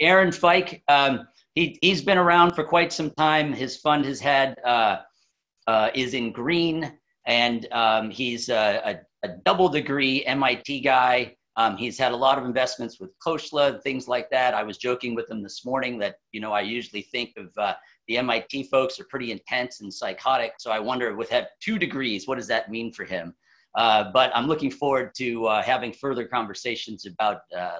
Aaron Fike, um, he, he's been around for quite some time. His fund has had, uh, uh, is in green, and um, he's a, a, a, double degree MIT guy. Um, he's had a lot of investments with Khosla, things like that. I was joking with him this morning that, you know, I usually think of uh, the MIT folks are pretty intense and psychotic. So I wonder, with have two degrees, what does that mean for him? Uh, but I'm looking forward to uh, having further conversations about uh,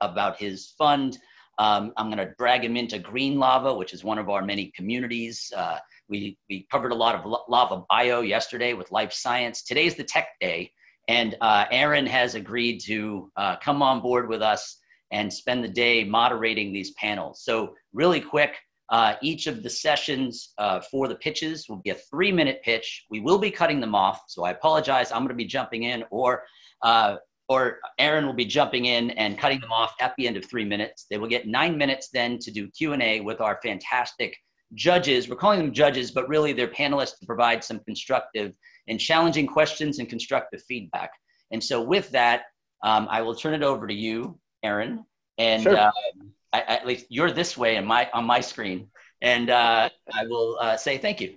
about his fund. Um, I'm going to drag him into Green Lava, which is one of our many communities. Uh, we we covered a lot of lava bio yesterday with life science. Today's the tech day, and uh, Aaron has agreed to uh, come on board with us and spend the day moderating these panels. So really quick. Uh, each of the sessions uh, for the pitches will be a three minute pitch. We will be cutting them off, so I apologize. I'm going to be jumping in, or uh, or Aaron will be jumping in and cutting them off at the end of three minutes. They will get nine minutes then to do Q and A with our fantastic judges. We're calling them judges, but really they're panelists to provide some constructive and challenging questions and constructive feedback. And so with that, um, I will turn it over to you, Aaron, and. Sure. Uh, I, at least you're this way in my on my screen, and uh, I will uh, say thank you.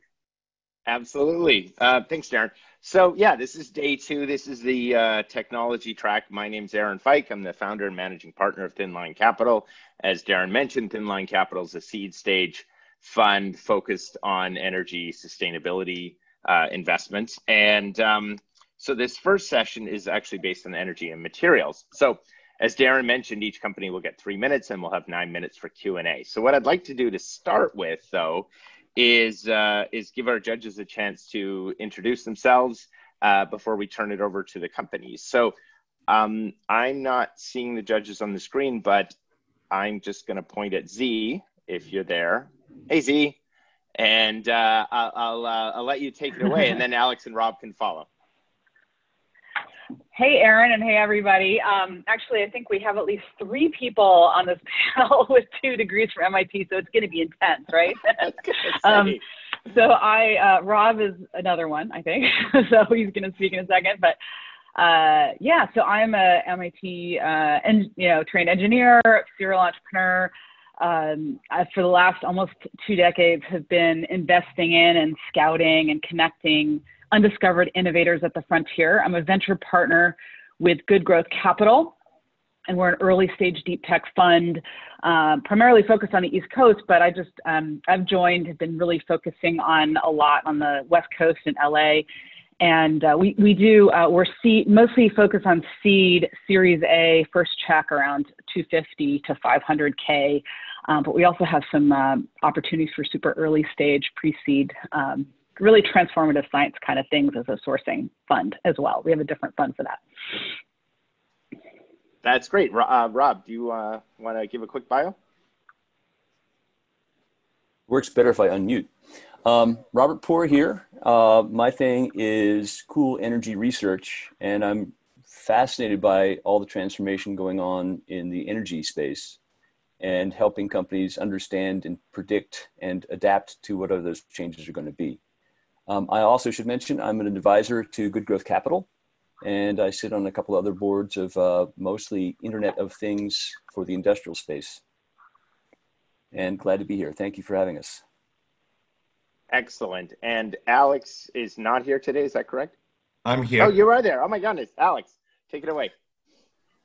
Absolutely, uh, thanks, Darren. So yeah, this is day two. This is the uh, technology track. My name's Aaron Fike. I'm the founder and managing partner of Thin Line Capital. As Darren mentioned, Thin Line Capital is a seed stage fund focused on energy sustainability uh, investments, and um, so this first session is actually based on energy and materials. So as Darren mentioned, each company will get three minutes and we'll have nine minutes for Q&A. So what I'd like to do to start with, though, is, uh, is give our judges a chance to introduce themselves uh, before we turn it over to the companies. So um, I'm not seeing the judges on the screen, but I'm just going to point at Z if you're there. Hey, Z. And uh, I'll, I'll, uh, I'll let you take it away, and then Alex and Rob can follow. Hey, Aaron, and hey, everybody. Um, actually, I think we have at least three people on this panel with two degrees from MIT, so it's going to be intense, right? um, so I, uh, Rob is another one, I think. so he's going to speak in a second, but uh, yeah. So I'm a MIT, uh, and you know, trained engineer, serial entrepreneur. Um, I, for the last almost two decades, have been investing in and scouting and connecting undiscovered innovators at the frontier. I'm a venture partner with Good Growth Capital, and we're an early stage deep tech fund, uh, primarily focused on the East Coast. But I just um, I've joined, have been really focusing on a lot on the West Coast in LA, and uh, we we do uh, we're seed, mostly focused on seed, Series A, first check around 250 to 500k. Um, but we also have some um, opportunities for super early stage pre-seed um, really transformative science kind of things as a sourcing fund as well. We have a different fund for that. That's great. Uh, Rob, do you uh, want to give a quick bio? Works better if I unmute. Um, Robert Poor here. Uh, my thing is cool energy research, and I'm fascinated by all the transformation going on in the energy space and helping companies understand and predict and adapt to whatever those changes are going to be. Um, I also should mention I'm an advisor to Good Growth Capital, and I sit on a couple other boards of uh, mostly Internet of Things for the industrial space. And glad to be here. Thank you for having us. Excellent. And Alex is not here today, is that correct? I'm here. Oh, you are there. Oh my goodness. Alex, take it away.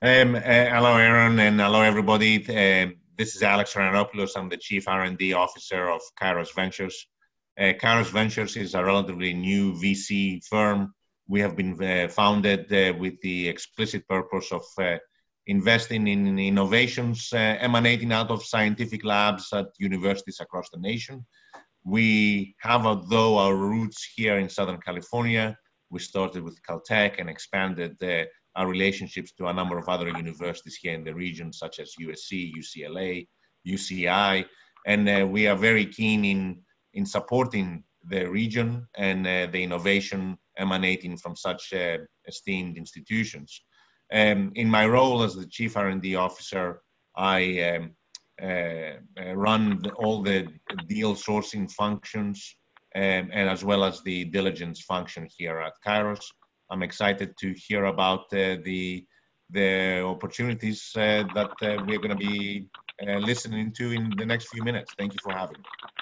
Um, uh, hello, Aaron, and hello, everybody. Uh, this is Alex Ranopoulos. I'm the Chief R&D Officer of Kairos Ventures. Uh, Kairos Ventures is a relatively new VC firm. We have been uh, founded uh, with the explicit purpose of uh, investing in innovations uh, emanating out of scientific labs at universities across the nation. We have, though, our roots here in Southern California. We started with Caltech and expanded uh, our relationships to a number of other universities here in the region, such as USC, UCLA, UCI, and we are very keen in in supporting the region and uh, the innovation emanating from such uh, esteemed institutions. Um, in my role as the chief R&D officer, I um, uh, uh, run all the deal sourcing functions um, and as well as the diligence function here at Kairos. I'm excited to hear about uh, the the opportunities uh, that we're going to be listening to in the next few minutes. Thank you for having me.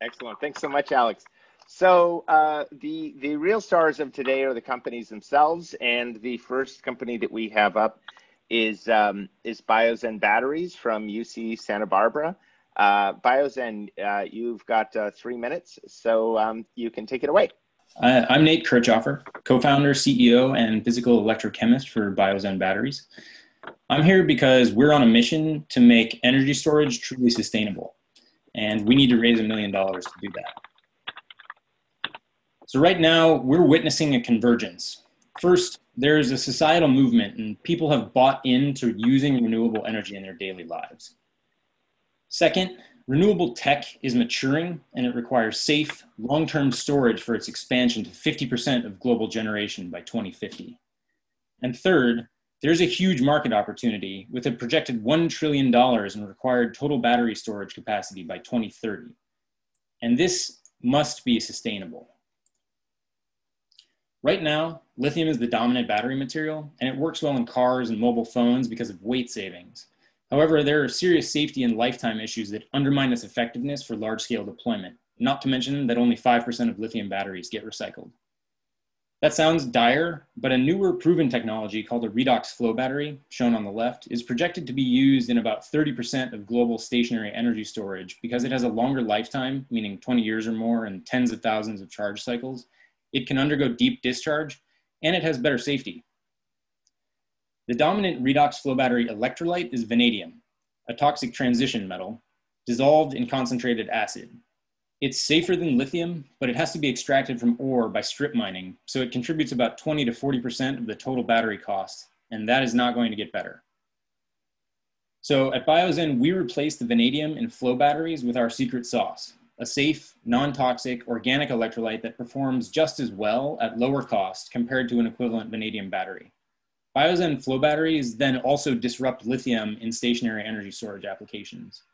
Excellent. Thanks so much, Alex. So uh, the the real stars of today are the companies themselves, and the first company that we have up is um, is Biozen Batteries from UC Santa Barbara. Uh, Biozen, uh, you've got uh, three minutes, so um, you can take it away. Uh, I'm Nate Kirchhofer, co-founder, CEO, and physical electrochemist for Biozen Batteries. I'm here because we're on a mission to make energy storage truly sustainable, and we need to raise a million dollars to do that. So right now, we're witnessing a convergence. First, there is a societal movement and people have bought into using renewable energy in their daily lives. Second, renewable tech is maturing and it requires safe, long-term storage for its expansion to 50% of global generation by 2050. And third, there's a huge market opportunity with a projected $1 trillion in required total battery storage capacity by 2030. And this must be sustainable. Right now, lithium is the dominant battery material, and it works well in cars and mobile phones because of weight savings. However, there are serious safety and lifetime issues that undermine its effectiveness for large-scale deployment, not to mention that only 5% of lithium batteries get recycled. That sounds dire, but a newer proven technology called a redox flow battery, shown on the left, is projected to be used in about 30% of global stationary energy storage because it has a longer lifetime, meaning 20 years or more and tens of thousands of charge cycles, it can undergo deep discharge, and it has better safety. The dominant redox flow battery electrolyte is vanadium, a toxic transition metal, dissolved in concentrated acid. It's safer than lithium, but it has to be extracted from ore by strip mining, so it contributes about 20 to 40% of the total battery cost, and that is not going to get better. So at Biozen, we replace the vanadium in flow batteries with our secret sauce, a safe, non-toxic, organic electrolyte that performs just as well at lower cost compared to an equivalent vanadium battery. Biozen flow batteries then also disrupt lithium in stationary energy storage applications.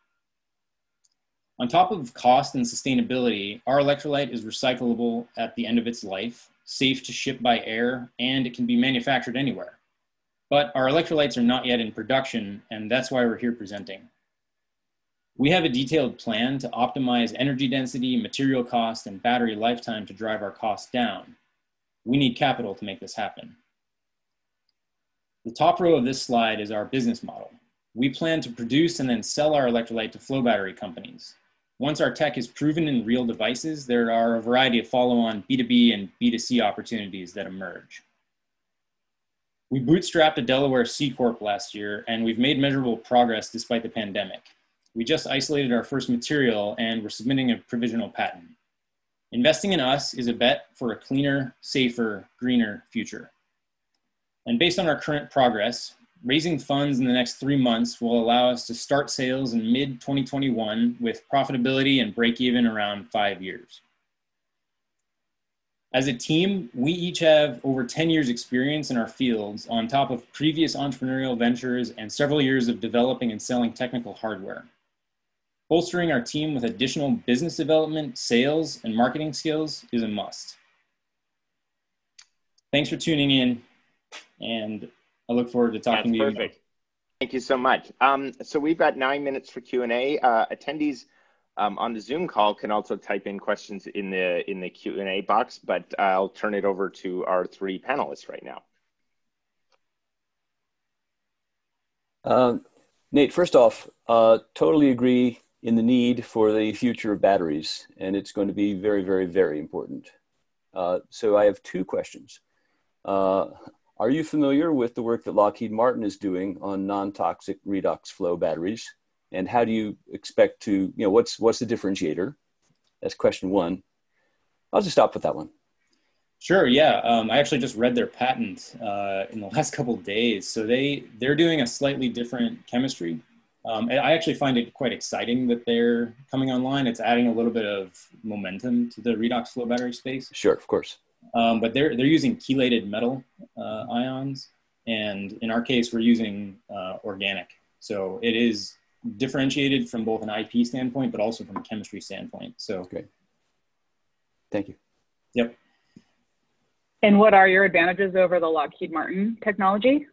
On top of cost and sustainability, our electrolyte is recyclable at the end of its life, safe to ship by air, and it can be manufactured anywhere. But our electrolytes are not yet in production, and that's why we're here presenting. We have a detailed plan to optimize energy density, material cost, and battery lifetime to drive our costs down. We need capital to make this happen. The top row of this slide is our business model. We plan to produce and then sell our electrolyte to flow battery companies. Once our tech is proven in real devices, there are a variety of follow-on B2B and B2C opportunities that emerge. We bootstrapped a Delaware C Corp last year, and we've made measurable progress despite the pandemic. We just isolated our first material and we're submitting a provisional patent. Investing in us is a bet for a cleaner, safer, greener future. And based on our current progress, raising funds in the next three months will allow us to start sales in mid 2021 with profitability and break even around five years. As a team, we each have over 10 years experience in our fields on top of previous entrepreneurial ventures and several years of developing and selling technical hardware. Bolstering our team with additional business development, sales, and marketing skills is a must. Thanks for tuning in, and I look forward to talking That's to perfect. you. Thank you so much. Um, so we've got nine minutes for Q&A. Uh, attendees um, on the Zoom call can also type in questions in the in the Q&A box, but I'll turn it over to our three panelists right now. Uh, Nate, first off, uh, totally agree in the need for the future of batteries, and it's going to be very, very, very important. Uh, so I have two questions. Uh, are you familiar with the work that Lockheed Martin is doing on non-toxic redox flow batteries? And how do you expect to, you know, what's, what's the differentiator? That's question one. I'll just stop with that one. Sure. Yeah. Um, I actually just read their patent uh, in the last couple of days. So they they're doing a slightly different chemistry um, I actually find it quite exciting that they're coming online. It's adding a little bit of momentum to the redox flow battery space. Sure, of course. Um, but they're they're using chelated metal uh, ions, and in our case, we're using uh, organic. So it is differentiated from both an IP standpoint, but also from a chemistry standpoint. So great. Thank you. Yep. And what are your advantages over the Lockheed Martin technology?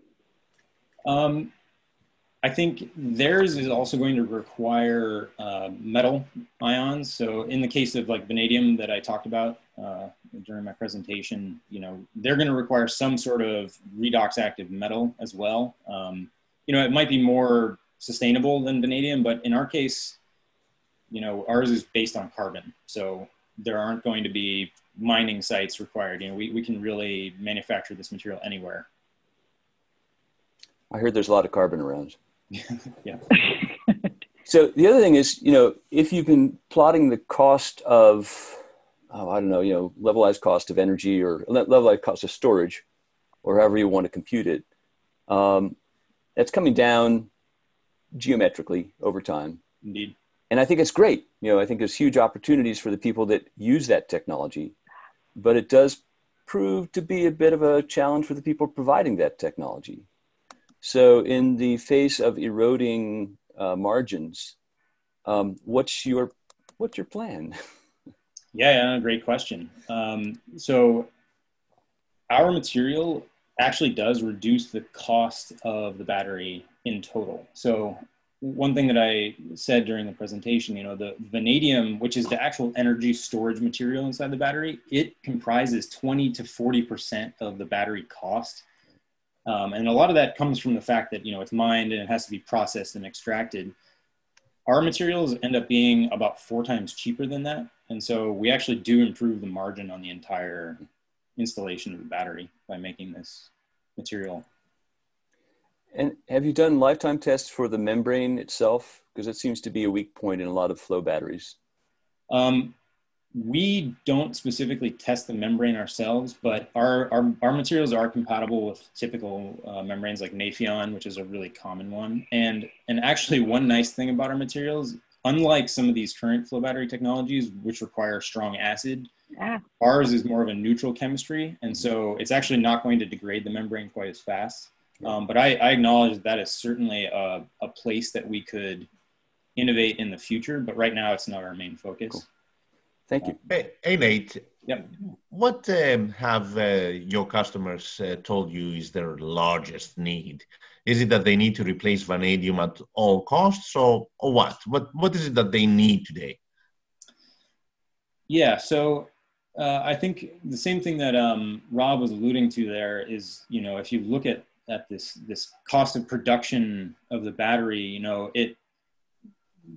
Um, I think theirs is also going to require uh, metal ions. So in the case of like vanadium that I talked about uh, during my presentation, you know, they're going to require some sort of redox active metal as well. Um, you know, it might be more sustainable than vanadium, but in our case, you know, ours is based on carbon. So there aren't going to be mining sites required. You know, we, we can really manufacture this material anywhere. I heard there's a lot of carbon around. yeah. so the other thing is, you know, if you've been plotting the cost of, oh, I don't know, you know, levelized cost of energy or levelized cost of storage, or however you want to compute it, um, that's coming down geometrically over time. Indeed. And I think it's great. You know, I think there's huge opportunities for the people that use that technology, but it does prove to be a bit of a challenge for the people providing that technology. So, in the face of eroding uh, margins, um, what's your what's your plan? yeah, yeah, great question. Um, so, our material actually does reduce the cost of the battery in total. So, one thing that I said during the presentation, you know, the vanadium, which is the actual energy storage material inside the battery, it comprises 20 to 40% of the battery cost. Um, and a lot of that comes from the fact that, you know, it's mined and it has to be processed and extracted. Our materials end up being about four times cheaper than that. And so we actually do improve the margin on the entire installation of the battery by making this material. And have you done lifetime tests for the membrane itself? Because it seems to be a weak point in a lot of flow batteries. Um, we don't specifically test the membrane ourselves, but our, our, our materials are compatible with typical uh, membranes like Nafion, which is a really common one. And, and actually one nice thing about our materials, unlike some of these current flow battery technologies, which require strong acid, yeah. ours is more of a neutral chemistry. And so it's actually not going to degrade the membrane quite as fast. Um, but I, I, acknowledge that, that is certainly a, a place that we could innovate in the future, but right now it's not our main focus. Cool. Thank you. Hey, hey Nate. Yep. What um, have uh, your customers uh, told you is their largest need? Is it that they need to replace vanadium at all costs, or, or what? What What is it that they need today? Yeah, so uh, I think the same thing that um, Rob was alluding to there is, you know, if you look at at this this cost of production of the battery, you know, it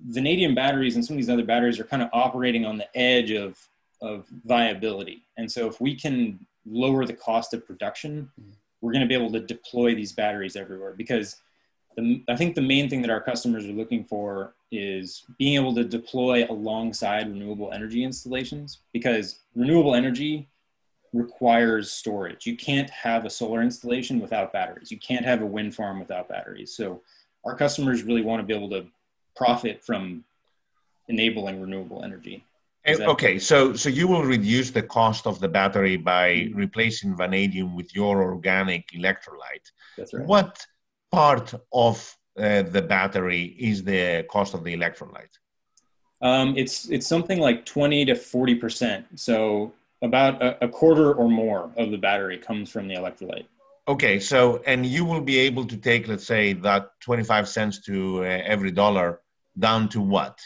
vanadium batteries and some of these other batteries are kind of operating on the edge of of viability. And so if we can lower the cost of production, mm-hmm. we're going to be able to deploy these batteries everywhere because the, I think the main thing that our customers are looking for is being able to deploy alongside renewable energy installations because renewable energy requires storage. You can't have a solar installation without batteries. You can't have a wind farm without batteries. So our customers really want to be able to profit from enabling renewable energy. That- okay, so so you will reduce the cost of the battery by replacing vanadium with your organic electrolyte. That's right. What part of uh, the battery is the cost of the electrolyte? Um, it's it's something like twenty to forty percent. So about a, a, quarter or more of the battery comes from the electrolyte. Okay, so and you will be able to take, let's say, that twenty-five cents to uh, every dollar down to what?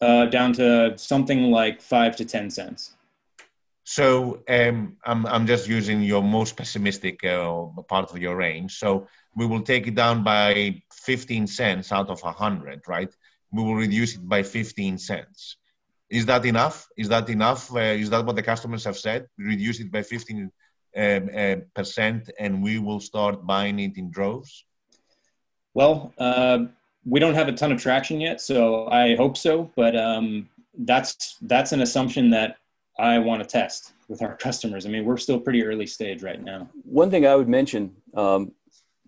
Uh, down to something like five to ten cents. So um, I'm I'm just using your most pessimistic uh, part of your range. So we will take it down by 15 cents out of 100, right? We will reduce it by 15 cents. Is that enough? Is that enough? Uh, is that what the customers have said? Reduce it by 15 um, uh, percent, and we will start buying it in droves. Well, uh, we don't have a ton of traction yet, so I hope so. But um, that's that's an assumption that I want to test with our customers. I mean, we're still pretty early stage right now. One thing I would mention um,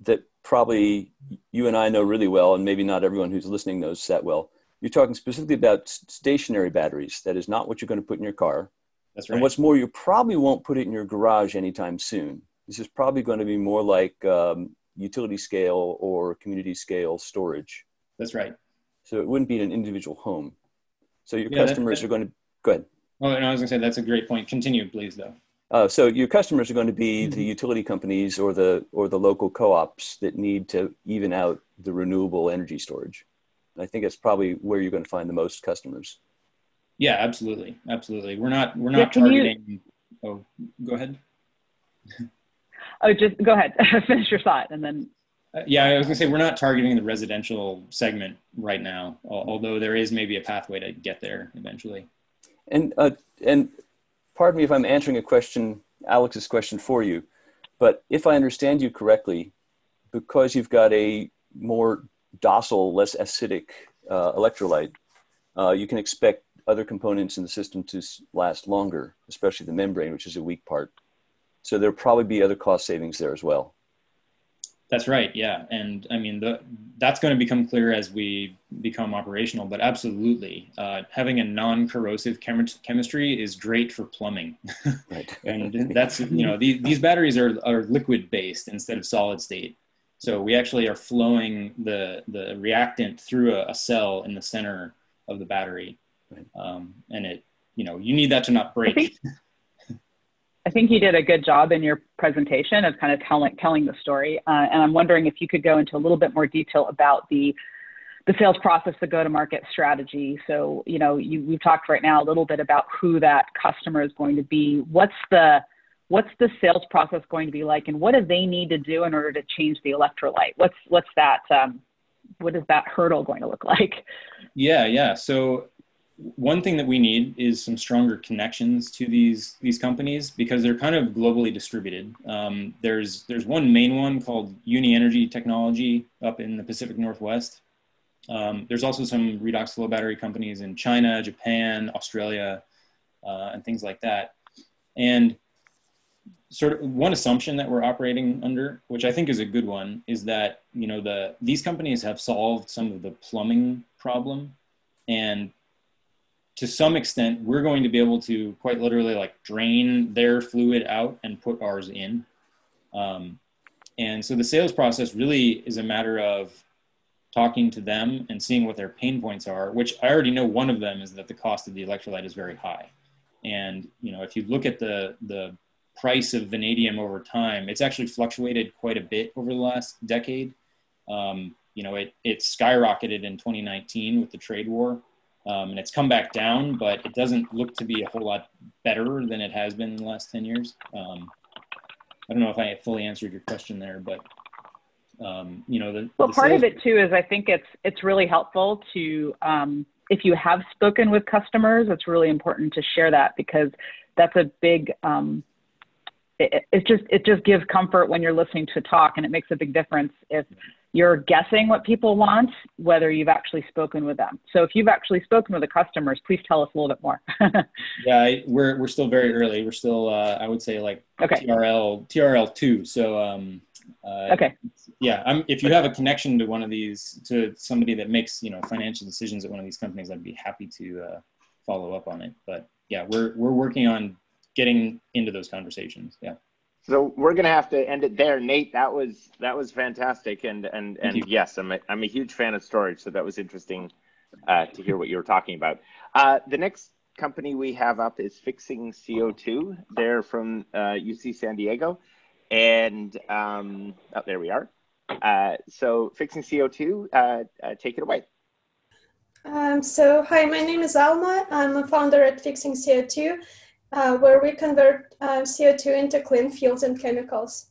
that probably you and I know really well, and maybe not everyone who's listening knows that well, you're talking specifically about stationary batteries. That is not what you're going to put in your car. That's right. And what's more, you probably won't put it in your garage anytime soon. This is probably going to be more like um, utility scale or community scale storage. That's right. So it wouldn't be in an individual home. So your yeah, customers that, that, are going to go ahead. Oh, and I was going to say that's a great point. Continue, please, though. Uh, so your customers are going to be mm-hmm. the utility companies or the or the local co-ops that need to even out the renewable energy storage. I think it's probably where you're going to find the most customers. Yeah, absolutely, absolutely. We're not we're not yeah, targeting. You... Oh, go ahead. oh, just go ahead. Finish your thought, and then. Uh, yeah, I was gonna say we're not targeting the residential segment right now, although there is maybe a pathway to get there eventually. And uh, and pardon me if I'm answering a question, Alex's question for you, but if I understand you correctly, because you've got a more docile, less acidic uh, electrolyte, uh, you can expect other components in the system to last longer, especially the membrane, which is a weak part. So there'll probably be other cost savings there as well. That's right. Yeah, and I mean the, that's going to become clear as we become operational. But absolutely, uh, having a non-corrosive chem- chemistry is great for plumbing. Right. and that's you know these, these batteries are are liquid based instead of solid state. So we actually are flowing the the reactant through a, a cell in the center of the battery, um, and it you know you need that to not break. I think you did a good job in your presentation of kind of telling telling the story, uh, and I'm wondering if you could go into a little bit more detail about the the sales process, the go-to-market strategy. So, you know, you, we've talked right now a little bit about who that customer is going to be. What's the what's the sales process going to be like, and what do they need to do in order to change the electrolyte? What's what's that um, what is that hurdle going to look like? Yeah, yeah. So one thing that we need is some stronger connections to these these companies because they're kind of globally distributed. Um, there's there's one main one called Uni Energy Technology up in the Pacific Northwest. Um, there's also some redox flow battery companies in China, Japan, Australia, uh, and things like that. And sort of one assumption that we're operating under, which I think is a good one, is that you know the these companies have solved some of the plumbing problem, and to some extent, we're going to be able to quite literally like drain their fluid out and put ours in. Um, and so the sales process really is a matter of talking to them and seeing what their pain points are, which I already know one of them is that the cost of the electrolyte is very high. And, you know, if you look at the, the price of vanadium over time, it's actually fluctuated quite a bit over the last decade. Um, you know, it, it skyrocketed in 2019 with the trade war um, and it's come back down, but it doesn't look to be a whole lot better than it has been in the last 10 years. Um, I don't know if I fully answered your question there, but um, you know, the, well, the part of it too is I think it's it's really helpful to um, if you have spoken with customers, it's really important to share that because that's a big um, it, it, just it just gives comfort when you're listening to talk, and it makes a big difference if you're guessing what people want, whether you've actually spoken with them. So if you've actually spoken with the customers, please tell us a little bit more. yeah, I, we're we're still very early. We're still, uh, I would say, like okay. TRL TRL two. So um, uh, okay, yeah. I'm, if you have a connection to one of these, to somebody that makes you know financial decisions at one of these companies, I'd be happy to uh, follow up on it. But yeah, we're we're working on getting into those conversations. Yeah. So we're gonna have to end it there, Nate. That was that was fantastic, and and and yes, I'm a, I'm a huge fan of storage, so that was interesting uh, to hear what you were talking about. Uh, the next company we have up is Fixing CO2. They're from uh, UC San Diego, and um, oh, there we are. Uh, so Fixing CO2, uh, uh, take it away. Um, so hi, my name is Alma. I'm a founder at Fixing CO2 uh, where we convert uh, CO2 into clean fuels and chemicals.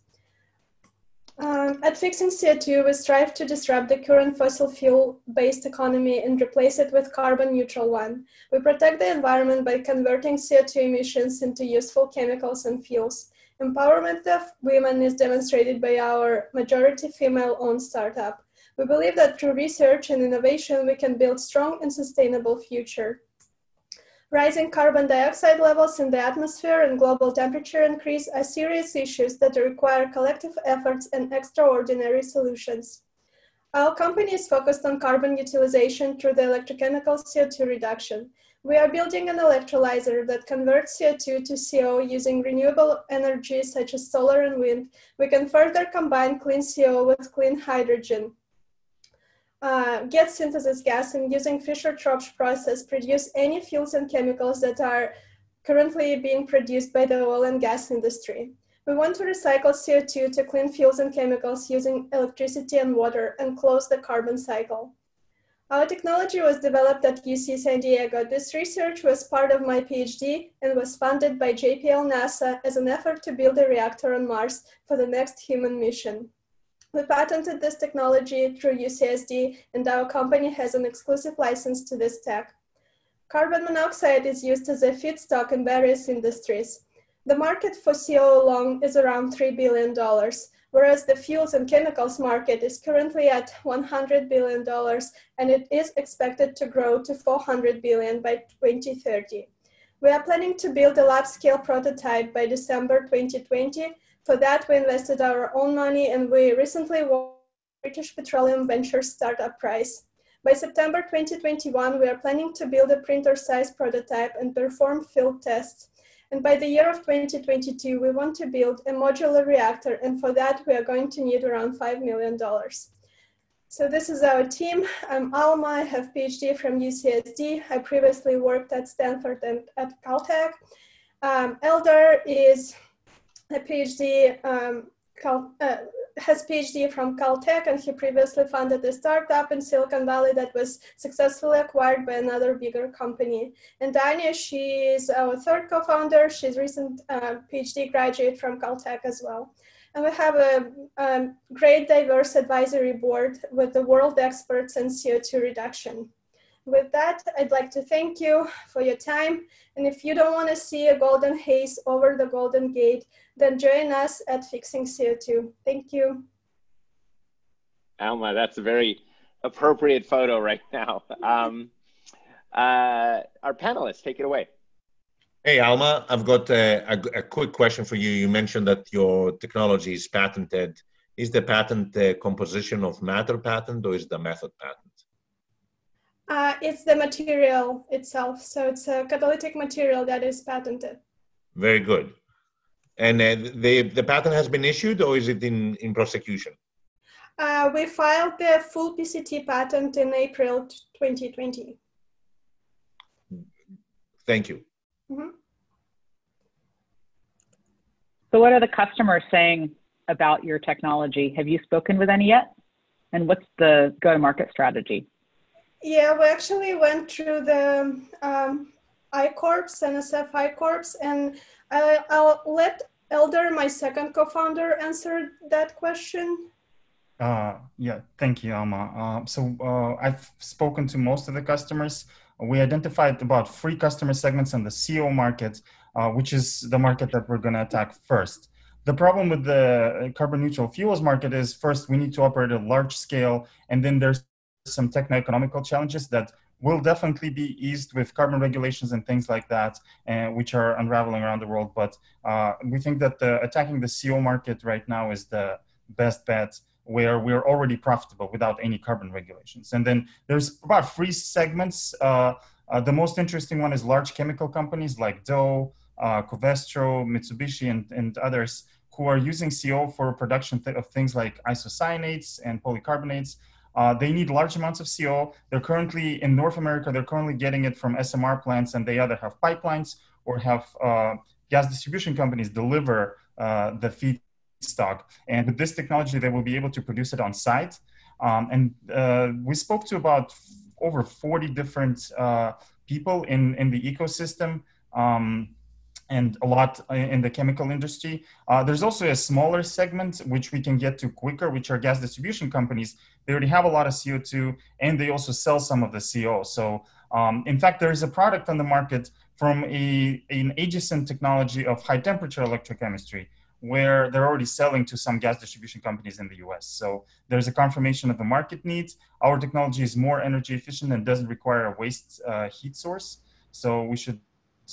Um, at Fixing CO2, we strive to disrupt the current fossil fuel based economy and replace it with carbon neutral one. We protect the environment by converting CO2 emissions into useful chemicals and fuels. Empowerment of women is demonstrated by our majority female owned startup. We believe that through research and innovation, we can build strong and sustainable future. Rising carbon dioxide levels in the atmosphere and global temperature increase are serious issues that require collective efforts and extraordinary solutions. Our company is focused on carbon utilization through the electrochemical CO2 reduction. We are building an electrolyzer that converts CO2 to CO using renewable energy such as solar and wind. We can further combine clean CO with clean hydrogen uh, get synthesis gas and using Fischer-Tropsch process produce any fuels and chemicals that are currently being produced by the oil and gas industry. We want to recycle CO2 to clean fuels and chemicals using electricity and water and close the carbon cycle. Our technology was developed at UC San Diego. This research was part of my PhD and was funded by JPL NASA as an effort to build a reactor on Mars for the next human mission. We patented this technology through UCSD and our company has an exclusive license to this tech. Carbon monoxide is used as a feedstock in various industries. The market for CO alone is around $3 billion whereas the fuels and chemicals market is currently at $100 billion and it is expected to grow to 400 billion by 2030. We are planning to build a lab scale prototype by December 2020. For that, we invested our own money and we recently won British Petroleum Ventures Startup Prize. By September 2021, we are planning to build a printer size prototype and perform field tests. And by the year of 2022, we want to build a modular reactor. And for that, we are going to need around $5 million. So this is our team. I'm Alma, I have PhD from UCSD. I previously worked at Stanford and at Caltech. Um, Eldar is a PhD um, uh, has PhD from Caltech and he previously founded a startup in Silicon Valley that was successfully acquired by another bigger company. And Anya, she's our third co-founder. She's recent uh, PhD graduate from Caltech as well. And we have a, a great diverse advisory board with the world experts in CO2 reduction. With that, I'd like to thank you for your time. And if you don't want to see a golden haze over the Golden Gate, then join us at Fixing CO2. Thank you. Alma, that's a very appropriate photo right now. Um, uh, our panelists, take it away. Hey, Alma, I've got a, a, a, quick question for you. You mentioned that your technology is patented. Is the patent the composition of matter patent or is the method patent? Uh, it's the material itself. So it's a catalytic material that is patented. Very good. And uh, the, the patent has been issued or is it in, in prosecution? Uh, we filed the full PCT patent in April 2020. Thank you. Mm-hmm. So, what are the customers saying about your technology? Have you spoken with any yet? And what's the go to market strategy? Yeah, we actually went through the um, I-Corps, NSF I-Corps, and uh, I'll let Eldar, my second co-founder, answered that question. Uh, yeah, thank you, Alma. Uh, so uh, I've spoken to most of the customers. We identified about three customer segments in the CO market, uh, which is the market that we're going to attack first. The problem with the carbon neutral fuels market is first we need to operate at a large scale, and then there's some techno-economical challenges that will definitely be eased with carbon regulations and things like that, uh, which are unraveling around the world. But uh, we think that the, attacking the CO market right now is the best bet where we're already profitable without any carbon regulations. And then there's about three segments. Uh, uh, the most interesting one is large chemical companies like Dow, uh, Covestro, Mitsubishi, and, and others who are using CO for production th- of things like isocyanates and polycarbonates. Uh, they need large amounts of CO. They're currently in North America, they're currently getting it from SMR plants, and they either have pipelines or have uh, gas distribution companies deliver uh, the feedstock. And with this technology, they will be able to produce it on site. Um, and uh, we spoke to about over 40 different uh, people in, in the ecosystem. Um, and a lot in the chemical industry. Uh, there's also a smaller segment which we can get to quicker, which are gas distribution companies. They already have a lot of CO2 and they also sell some of the CO. So, um, in fact, there is a product on the market from a, an adjacent technology of high temperature electrochemistry where they're already selling to some gas distribution companies in the US. So there's a confirmation of the market needs. Our technology is more energy efficient and doesn't require a waste uh, heat source. So we should,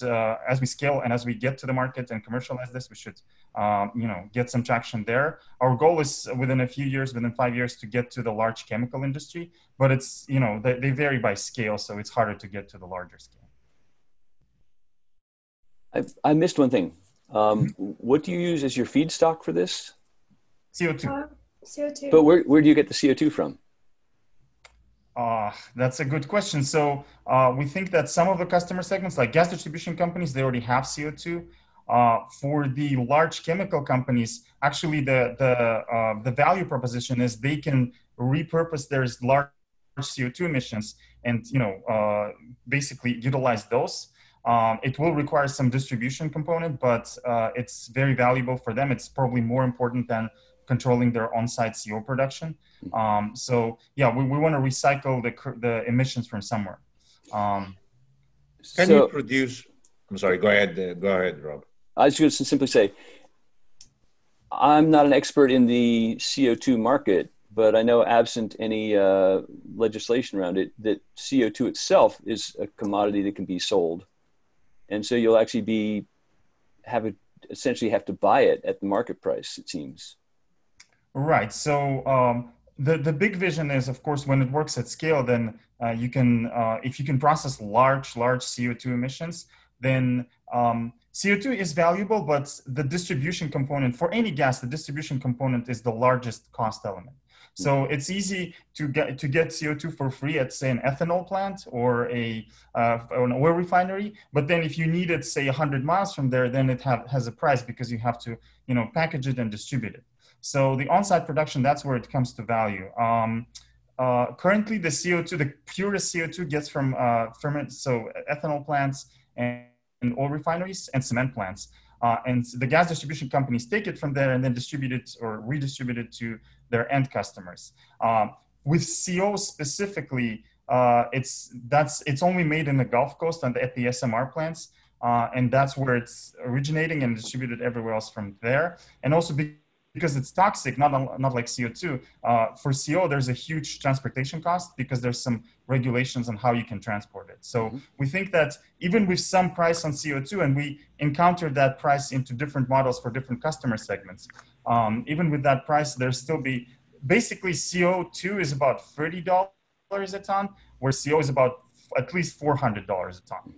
uh, as we scale and as we get to the market and commercialize this, we should, um, you know, get some traction there. Our goal is within a few years, within five years, to get to the large chemical industry. But it's, you know, they, they vary by scale, so it's harder to get to the larger scale. I, I missed one thing. Um, what do you use as your feedstock for this? CO2. Uh, CO2. But where, where do you get the CO2 from? Uh, that's a good question. So uh, we think that some of the customer segments, like gas distribution companies, they already have CO2. Uh, for the large chemical companies, actually the the uh, the value proposition is they can repurpose their large CO2 emissions and you know uh, basically utilize those. Um, it will require some distribution component, but uh, it's very valuable for them. It's probably more important than controlling their on-site CO production. Um, so yeah, we, we want to recycle the, the emissions from somewhere. Um, Can so, you produce, I'm sorry, go ahead, uh, go ahead, Rob. I was going to simply say, I'm not an expert in the CO2 market, but I know absent any uh, legislation around it, that CO2 itself is a commodity that can be sold. And so you'll actually be, have it, essentially have to buy it at the market price, it seems. Right. So um, the the big vision is, of course, when it works at scale, then uh, you can uh, if you can process large large CO2 emissions, then um, CO2 is valuable, but the distribution component for any gas, the distribution component is the largest cost element. So it's easy to get to get CO2 for free at say an ethanol plant or a uh, an oil refinery. But then if you need it say 100 miles from there, then it have, has a price because you have to you know package it and distribute it. So the on-site production, that's where it comes to value. Um, uh, currently, the CO2, the purest CO2 gets from uh, ferment, so ethanol plants and, and oil refineries and cement plants. Uh, and the gas distribution companies take it from there and then distribute it or redistribute it to their end customers. Um, with CO specifically, uh, it's that's it's only made in the Gulf Coast and at the SMR plants, uh, and that's where it's originating and distributed everywhere else from there. And also because it's toxic, not, not like CO2. Uh, for CO, there's a huge transportation cost because there's some regulations on how you can transport it. So mm-hmm. we think that even with some price on CO2, and we encountered that price into different models for different customer segments, um, even with that price, there's still be, basically CO2 is about $30 a ton, where CO is about at least $400 a ton.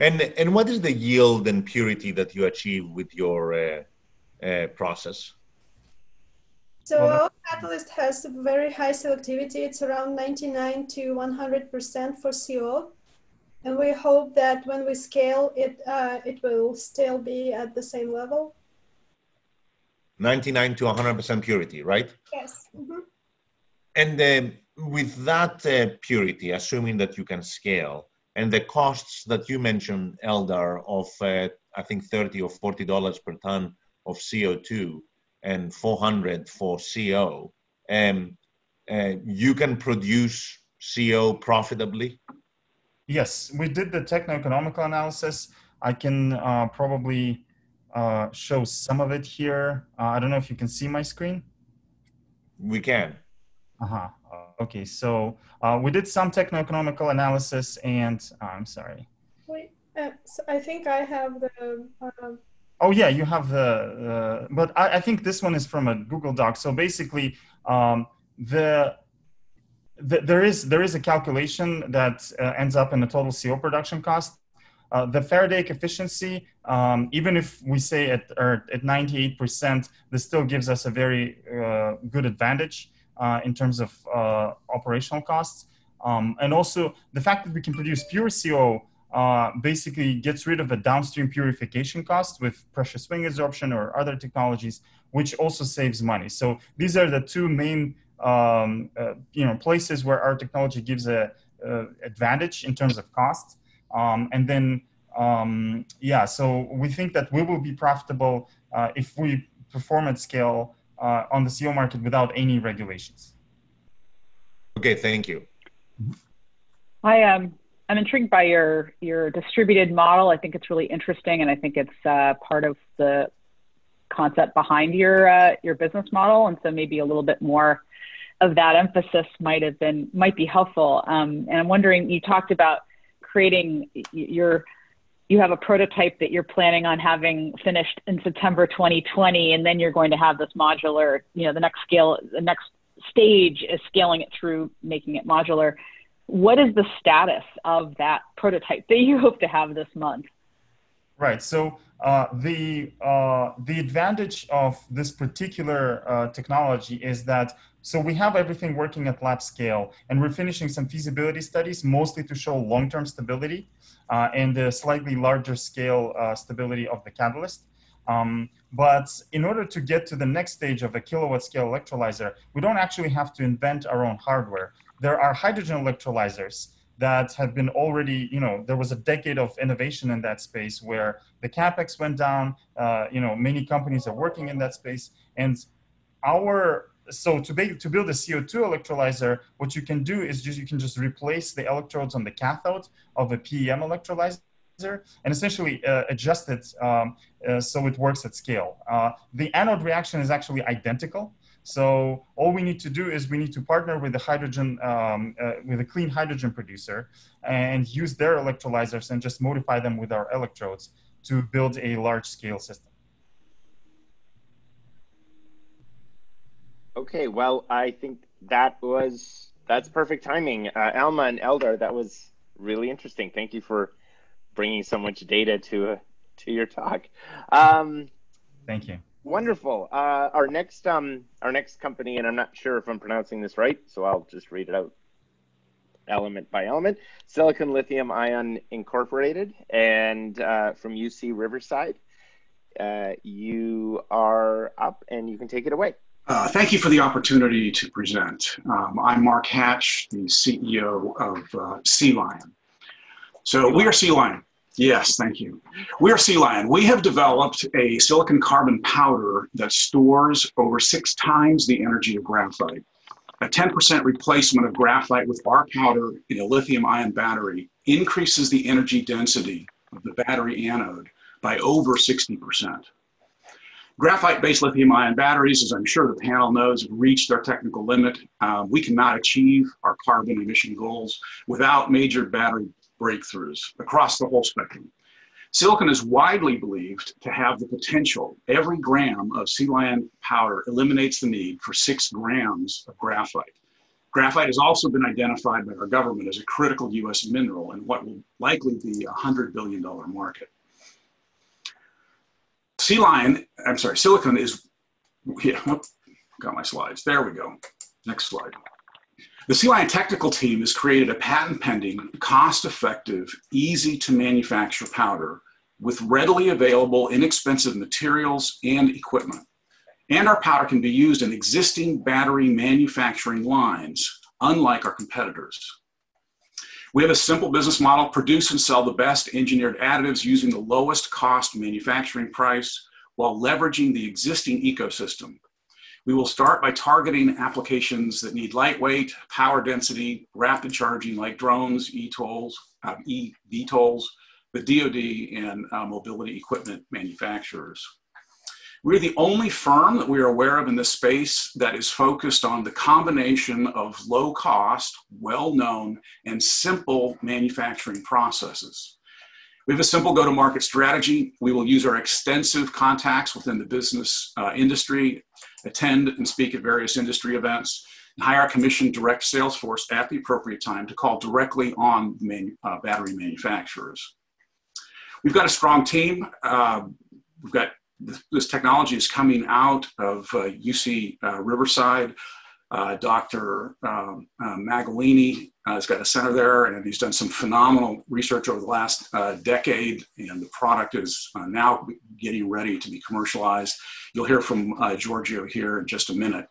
And, and what is the yield and purity that you achieve with your uh uh, process? So our catalyst has very high selectivity. It's around 99 to 100% for CO. And we hope that when we scale it, uh, it will still be at the same level. 99 to 100% purity, right? Yes. Mm-hmm. And uh, with that uh, purity, assuming that you can scale, and the costs that you mentioned, Eldar, of uh, I think 30 or 40 dollars per ton of CO2 and 400 for CO, um, uh, you can produce CO profitably? Yes, we did the techno-economical analysis. I can uh, probably uh, show some of it here. Uh, I don't know if you can see my screen. We can. Uh-huh. Okay, so uh, we did some techno-economical analysis and uh, I'm sorry. Wait, so I think I have the Oh yeah, you have the, uh, but I, I, think this one is from a Google Doc. So basically, um, the, the, there is there is a calculation that uh, ends up in the total CO production cost. Uh, the Faraday efficiency, um, even if we say at at 98%, this still gives us a very uh, good advantage uh, in terms of uh, operational costs. Um, and also the fact that we can produce pure CO uh, basically gets rid of the downstream purification cost with pressure swing adsorption or other technologies, which also saves money. So these are the two main um, uh, you know places where our technology gives a, a advantage in terms of cost. Um, and then um, yeah, so we think that we will be profitable uh, if we perform at scale uh, on the CO market without any regulations. Okay, thank you. Hi, um, I'm intrigued by your your distributed model. I think it's really interesting, and I think it's uh, part of the concept behind your uh, your business model. And so maybe a little bit more of that emphasis might have been might be helpful. Um, and I'm wondering, you talked about creating your you have a prototype that you're planning on having finished in September 2020, and then you're going to have this modular. You know, the next scale, the next stage is scaling it through making it modular what is the status of that prototype that you hope to have this month? Right. So uh, the uh, the advantage of this particular uh, technology is that So we have everything working at lab scale, and we're finishing some feasibility studies, mostly to show long-term stability uh, and the slightly larger scale uh, stability of the catalyst. Um, but in order to get to the next stage of a kilowatt scale electrolyzer, we don't actually have to invent our own hardware. There are hydrogen electrolyzers that have been already, you know, there was a decade of innovation in that space where the capex went down. Uh, you know, many companies are working in that space, and our so to be, to build a CO2 electrolyzer, what you can do is just you can just replace the electrodes on the cathode of a PEM electrolyzer and essentially uh, adjust it um, uh, so it works at scale. Uh, the anode reaction is actually identical. So all we need to do is we need to partner with the hydrogen, um, uh, with a clean hydrogen producer and use their electrolyzers and just modify them with our electrodes to build a large scale system. Okay, well, I think that was, that's perfect timing. Uh, Alma and Eldar, that was really interesting. Thank you for bringing so much data to, uh, to your talk. Um, Thank you. Wonderful. Uh, our next um, our next company, and I'm not sure if I'm pronouncing this right, so I'll just read it out element by element. Silicon Lithium Ion Incorporated, and uh, from UC Riverside. Uh, you are up, and you can take it away. Uh, thank you for the opportunity to present. Um, I'm Mark Hatch, the CEO of uh, SiLi-ion. So we are SiLi-ion. Yes, thank you. We are SiLi-ion. We have developed a silicon carbon powder that stores over six times the energy of graphite. A 10% replacement of graphite with our powder in a lithium ion battery increases the energy density of the battery anode by over 60%. Graphite based lithium ion batteries, as I'm sure the panel knows, have reached their technical limit. Uh, we cannot achieve our carbon emission goals without major battery breakthroughs across the whole spectrum. Silicon is widely believed to have the potential. Every gram of SiLi-ion powder eliminates the need for six grams of graphite. Graphite has also been identified by our government as a critical US mineral in what will likely be a $100 billion market. SiLi-ion, I'm sorry, silicon is, yeah, got my slides. There we go. Next slide. The SiLi-ion technical team has created a patent pending, cost effective, easy to manufacture powder with readily available, inexpensive materials and equipment. And our powder can be used in existing battery manufacturing lines, unlike our competitors. We have a simple business model produce and sell the best engineered additives using the lowest cost manufacturing price while leveraging the existing ecosystem we will start by targeting applications that need lightweight, power density, rapid charging like drones, e-tolls, uh, eVTOLs, the DoD, and uh, mobility equipment manufacturers. We're the only firm that we are aware of in this space that is focused on the combination of low cost, well known, and simple manufacturing processes. We have a simple go to market strategy. We will use our extensive contacts within the business uh, industry attend and speak at various industry events, and hire a commissioned direct sales force at the appropriate time to call directly on uh, battery manufacturers. We've got a strong team. Uh, we've got this, technology is coming out of uh, UC uh, Riverside. Uh, Dr. Um, uh, Magalini has got a center there, and he's done some phenomenal research over the last decade. And the product is now getting ready to be commercialized. You'll hear from uh, Giorgio here in just a minute.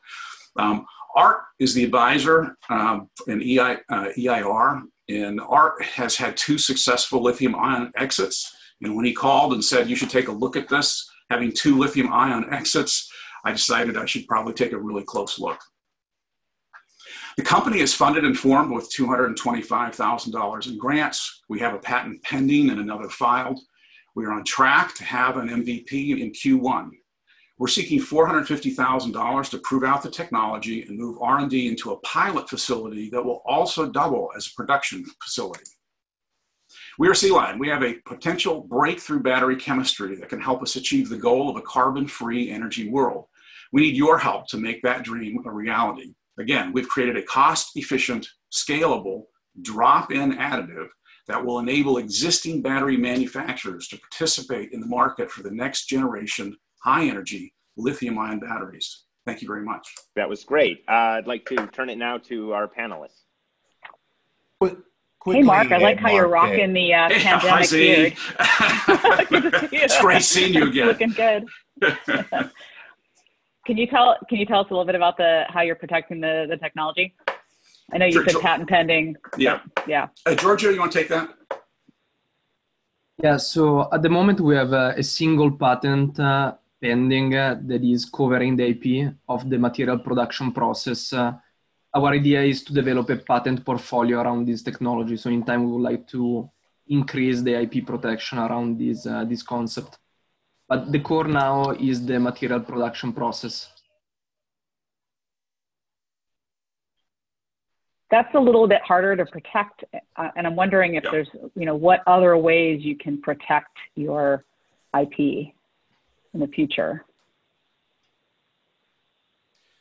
Um, Art is the advisor um, in EI, uh, EIR, and Art has had two successful lithium ion exits. And when he called and said, You should take a look at this, having two lithium ion exits, I decided I should probably take a really close look. The company is funded and formed with $225,000 in grants. We have a patent pending and another filed. We are on track to have an MVP in Q1. We're seeking $450,000 to prove out the technology and move R&D into a pilot facility that will also double as a production facility. We are SiLi-ion. We have a potential breakthrough battery chemistry that can help us achieve the goal of a carbon-free energy world. We need your help to make that dream a reality. Again, we've created a cost-efficient, scalable, drop-in additive that will enable existing battery manufacturers to participate in the market for the next generation high energy lithium ion batteries. Thank you very much. That was great. Uh, I'd like to turn it now to our panelists. Quickly, hey, Mark, I like how Mark, you're rocking the uh, hey, pandemic beard. it's great seeing you again. Looking good. can you tell Can you tell us a little bit about the how you're protecting the the technology? I know you said patent pending. Yeah. Yeah. Uh, Giorgio, you want to take that? Yeah. So at the moment we have uh, a single patent uh, pending uh, that is covering the IP of the material production process uh, our idea is to develop a patent portfolio around this technology. So in time, we would like to increase the IP protection around this, uh, this concept. But the core now is the material production process. That's a little bit harder to protect. Uh, and I'm wondering if there's, you know, what other ways you can protect your IP in the future.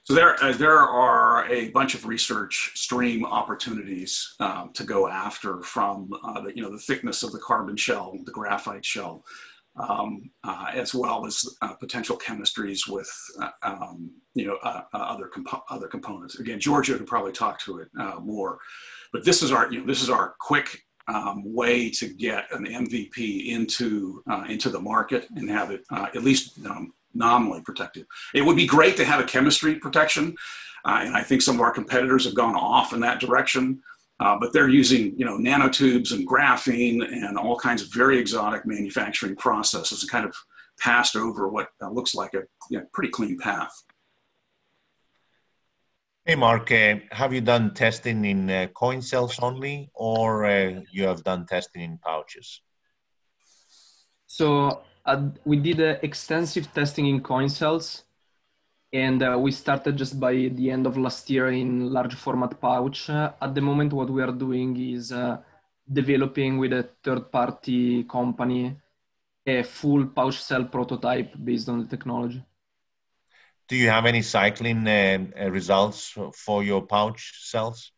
So there, uh, there are a bunch of research stream opportunities um, to go after from uh, the, you know, the thickness of the carbon shell, the graphite shell, um, uh, as well as uh, potential chemistries with uh, um, you know uh, other compo other components. Again, Giorgio could probably talk to it more, but this is our you know this is our quick um, way to get an MVP into into the market and have it at least um, nominally protected. It would be great to have a chemistry protection, uh, and I think some of our competitors have gone off in that direction. Uh, but they're using, you know, nanotubes and graphene and all kinds of very exotic manufacturing processes and kind of passed over what uh, looks like a you know, pretty clean path. Hey, Mark, uh, have you done testing in uh, coin cells only, or uh, you have done testing in pouches? So uh, we did uh, extensive testing in coin cells and uh, we started just by the end of last year in large format pouch. Uh, at the moment, what we are doing is uh, developing with a third party company a full pouch cell prototype based on the technology. Do you have any cycling uh, results for your pouch cells?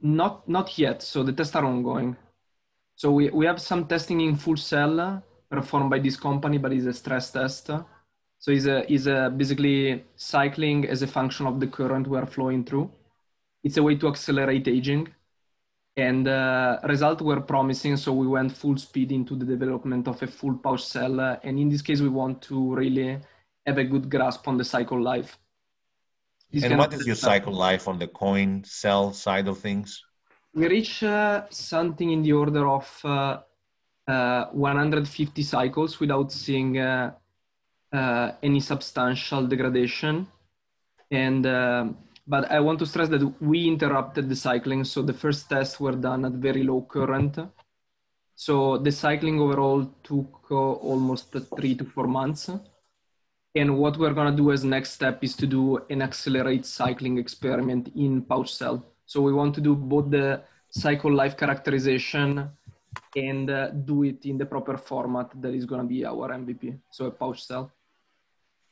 not, not yet. So the tests are ongoing. So we, we have some testing in full cell performed by this company, but it's a stress test. So it's, a, it's a basically cycling as a function of the current we are flowing through. It's a way to accelerate aging. And uh, results were promising, so we went full speed into the development of a full pouch cell. Uh, and in this case, we want to really have a good grasp on the cycle life. This and what is your cycle life on the coin cell side of things? We reach uh, something in the order of uh, uh, 150 cycles without seeing uh, uh, any substantial degradation. And but I want to stress that we interrupted the cycling. So the first tests were done at very low current. So the cycling overall took uh, almost three to four months. And what we're gonna do as next step is to do an accelerate cycling experiment in pouch cell. So we want to do both the cycle life characterization and uh, do it in the proper format that is going to be our MVP, so a pouch cell.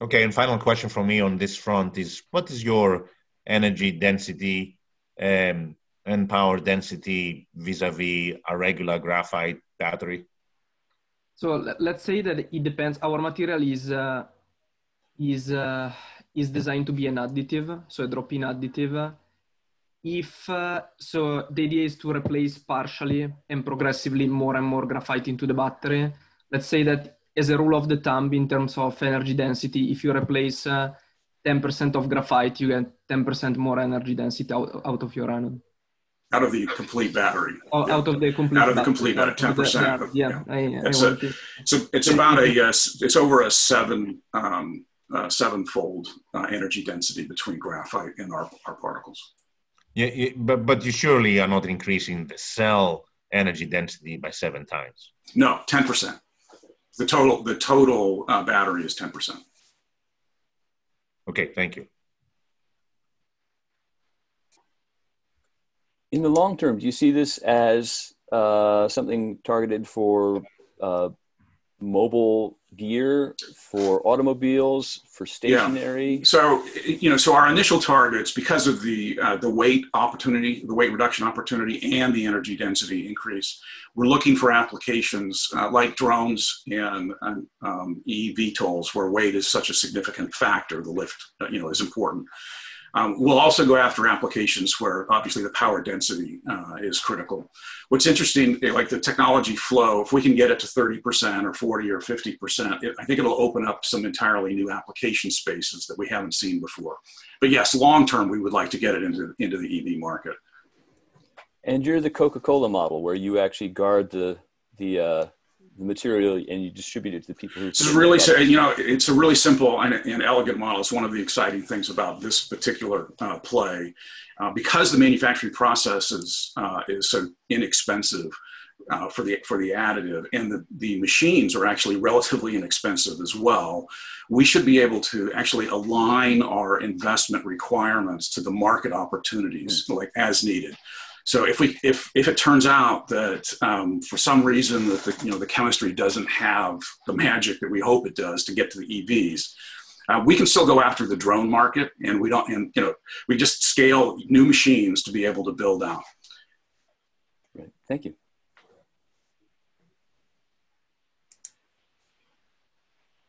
Okay, and final question from me on this front is what is your energy density um, and power density vis-a-vis a regular graphite battery? So let's say that it depends. Our material is uh, is uh, is designed to be an additive, so a drop-in additive if uh, so the idea is to replace partially and progressively more and more graphite into the battery let's say that as a rule of the thumb in terms of energy density if you replace uh, 10% of graphite you get 10% more energy density out, out of your anode out of the complete battery oh, yeah. out of the complete out of the complete battery 10% yeah, yeah, yeah. I, I so, so it's about a uh, it's over a seven um, uh, sevenfold uh, energy density between graphite and our, our particles yeah, but but you surely are not increasing the cell energy density by seven times. No, ten percent. The total the total uh, battery is ten percent. Okay, thank you. In the long term, do you see this as uh, something targeted for uh, mobile gear for automobiles for stationary yeah. so you know so our initial targets because of the uh, the weight opportunity the weight reduction opportunity and the energy density increase we're looking for applications uh, like drones and, and um, eVTOLs where weight is such a significant factor the lift uh, you know is important um, we'll also go after applications where obviously the power density uh, is critical. What's interesting, eh, like the technology flow, if we can get it to 30% or 40 or 50%, it, I think it'll open up some entirely new application spaces that we haven't seen before. But yes, long term, we would like to get it into, into the EV market. And you're the Coca-Cola model where you actually guard the, the, uh, the material and you distribute it to the people who. This is really, you know, it's a really simple and, and, elegant model. It's one of the exciting things about this particular uh, play, uh, because the manufacturing process is uh, is so inexpensive. Uh, for the for the additive and the, the machines are actually relatively inexpensive as well we should be able to actually align our investment requirements to the market opportunities mm-hmm. like as needed so if we if if it turns out that um, for some reason that the you know the chemistry doesn't have the magic that we hope it does to get to the EVs, uh, we can still go after the drone market, and we don't and you know we just scale new machines to be able to build out. Great. Thank you.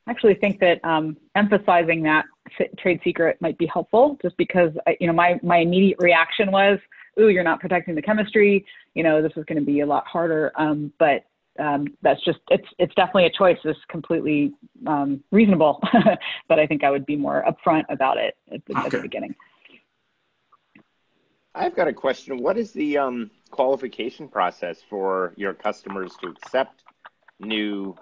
I actually think that um, emphasizing that trade secret might be helpful, just because you know my my immediate reaction was ooh, you're not protecting the chemistry. You know, this is going to be a lot harder. Um, but um, that's just it's it's definitely a choice. It's completely um, reasonable, but I think I would be more upfront about it at the, okay. at the beginning. I've got a question. What is the um, qualification process for your customers to accept new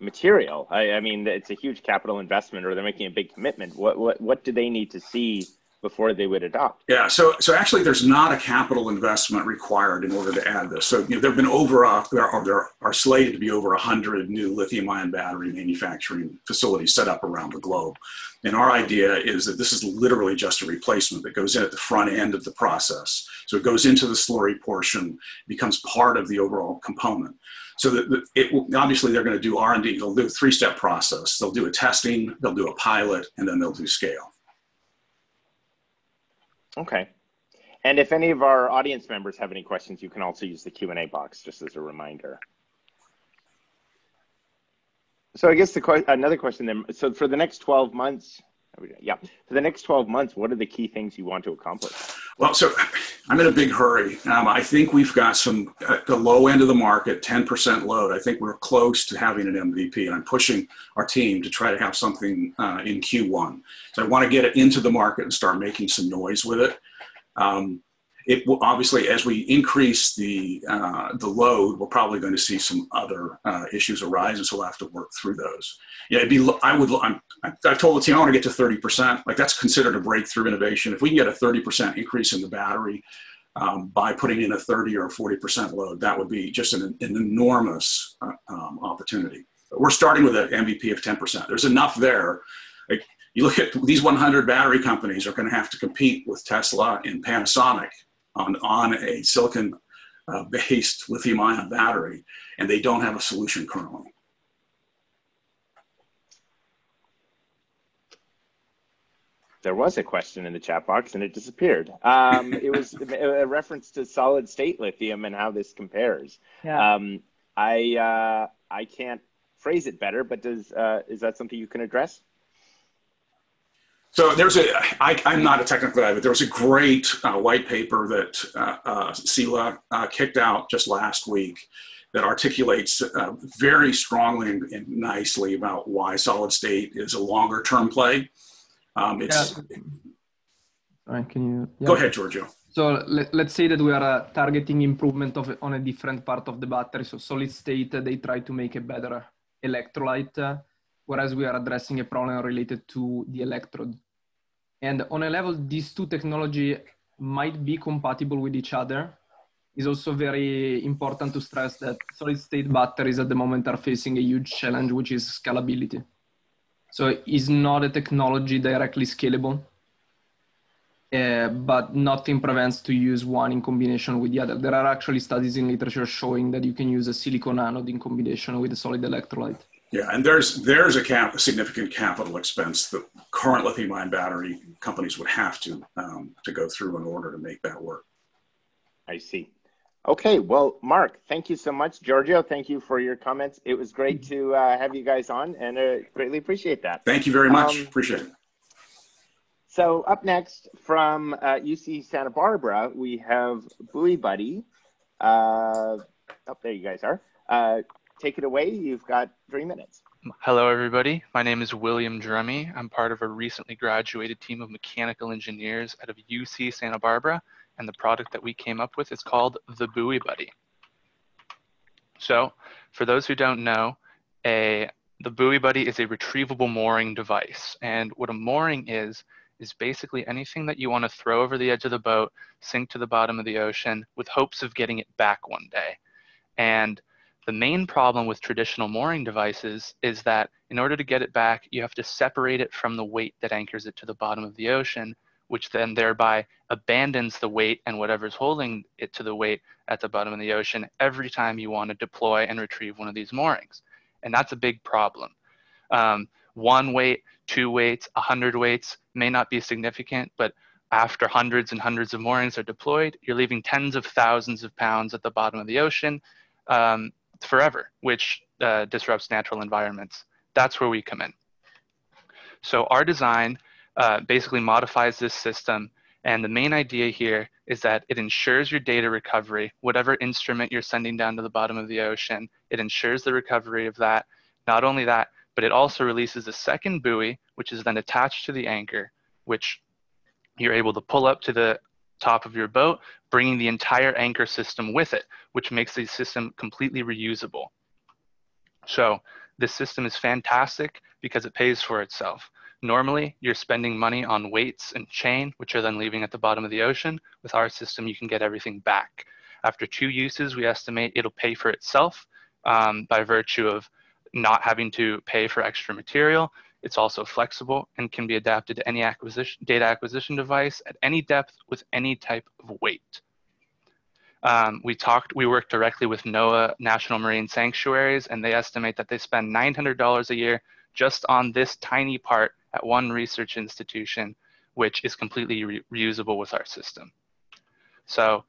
material? I, I, mean, it's a huge capital investment, or they're making a big commitment. What what what do they need to see before they would adopt. Yeah, so so actually, there's not a capital investment required in order to add this. So you know, there've been over there are there are slated to be over hundred new lithium-ion battery manufacturing facilities set up around the globe, and our idea is that this is literally just a replacement that goes in at the front end of the process. So it goes into the slurry portion, becomes part of the overall component. So that it obviously they're going to do R and D. They'll do a three-step process. They'll do a testing, they'll do a pilot, and then they'll do scale. Okay. And if any of our audience members have any questions, you can also use the Q&A box just as a reminder. So I guess the another question then, so for the next 12 months, yeah, for the next 12 months, what are the key things you want to accomplish? Well, so I'm in a big hurry. Um, I think we've got some, at the low end of the market, 10% load. I think we're close to having an MVP, and I'm pushing our team to try to have something uh, in Q1. So I want to get it into the market and start making some noise with it. Um, it will obviously as we increase the uh, the load, we're probably going to see some other uh, issues arise, and so we'll have to work through those. Yeah, it'd be. I would. I'm, I've told the team I want to get to 30 percent. Like that's considered a breakthrough innovation. If we can get a 30 percent increase in the battery um, by putting in a 30 or 40 percent load, that would be just an, an enormous uh, um, opportunity. We're starting with an MVP of 10 percent. There's enough there. Like, you look at these 100 battery companies are going to have to compete with Tesla and Panasonic on, on a silicon uh, based lithium ion battery, and they don't have a solution currently. There was a question in the chat box and it disappeared. Um, it was a reference to solid state lithium and how this compares. Yeah. Um, I uh, I can't phrase it better, but does uh, is that something you can address? So there's a, I, I'm not a technical guy, but there was a great uh, white paper that uh, uh, Sila uh, kicked out just last week that articulates uh, very strongly and, and, nicely about why solid state is a longer term play. Um, it's, yeah. Right, can you? Yeah. Go ahead, Giorgio. So let, us say that we are uh, targeting improvement of on a different part of the battery. So solid state, they try to make a better electrolyte whereas we are addressing a problem related to the electrode. And on a level, these two technology might be compatible with each other. It's also very important to stress that solid state batteries at the moment are facing a huge challenge, which is scalability. So it's not a technology directly scalable, uh, but nothing prevents to use one in combination with the other. There are actually studies in literature showing that you can use a silicon anode in combination with a solid electrolyte. Yeah, and there's there's a, cap, a significant capital expense that current lithium-ion battery companies would have to um, to go through in order to make that work. I see. Okay, well, Mark, thank you so much. Giorgio, thank you for your comments. It was great to uh, have you guys on, and uh, greatly appreciate that. Thank you very much. Um, appreciate it. So up next from uh, UC Santa Barbara, we have Buoy Buddy. Uh, oh, there you guys are. Take it away. You've got three minutes. Hello, everybody. My name is William Drummy. I'm part of a recently graduated team of mechanical engineers out of UC Santa Barbara, and the product that we came up with is called the Buoy Buddy. So, for those who don't know, a the Buoy Buddy is a retrievable mooring device, and what a mooring is is basically anything that you want to throw over the edge of the boat, sink to the bottom of the ocean with hopes of getting it back one day. And the main problem with traditional mooring devices is that in order to get it back, you have to separate it from the weight that anchors it to the bottom of the ocean, which then thereby abandons the weight and whatever's holding it to the weight at the bottom of the ocean every time you want to deploy and retrieve one of these moorings. And that's a big problem. Um, one weight, two weights, a hundred weights may not be significant, but after hundreds and hundreds of moorings are deployed, you're leaving tens of thousands of pounds at the bottom of the ocean um, forever, which uh, disrupts natural environments. That's where we come in. So our design uh, basically modifies this system. And the main idea here is that it ensures your data recovery, whatever instrument you're sending down to the bottom of the ocean, it ensures the recovery of that. Not only that, but it also releases a second buoy, which is then attached to the anchor, which you're able to pull up to the top of your boat, bringing the entire anchor system with it, which makes the system completely reusable. So this system is fantastic because it pays for itself. Normally, you're spending money on weights and chain, which are then leaving at the bottom of the ocean. With our system, you can get everything back. After two uses, we estimate it'll pay for itself um, by virtue of not having to pay for extra material. It's also flexible and can be adapted to any acquisition, data acquisition device at any depth with any type of weight. Um, we talked, we worked directly with NOAA National Marine Sanctuaries, and they estimate that they spend $900 a year just on this tiny part at one research institution, which is completely re reusable with our system. So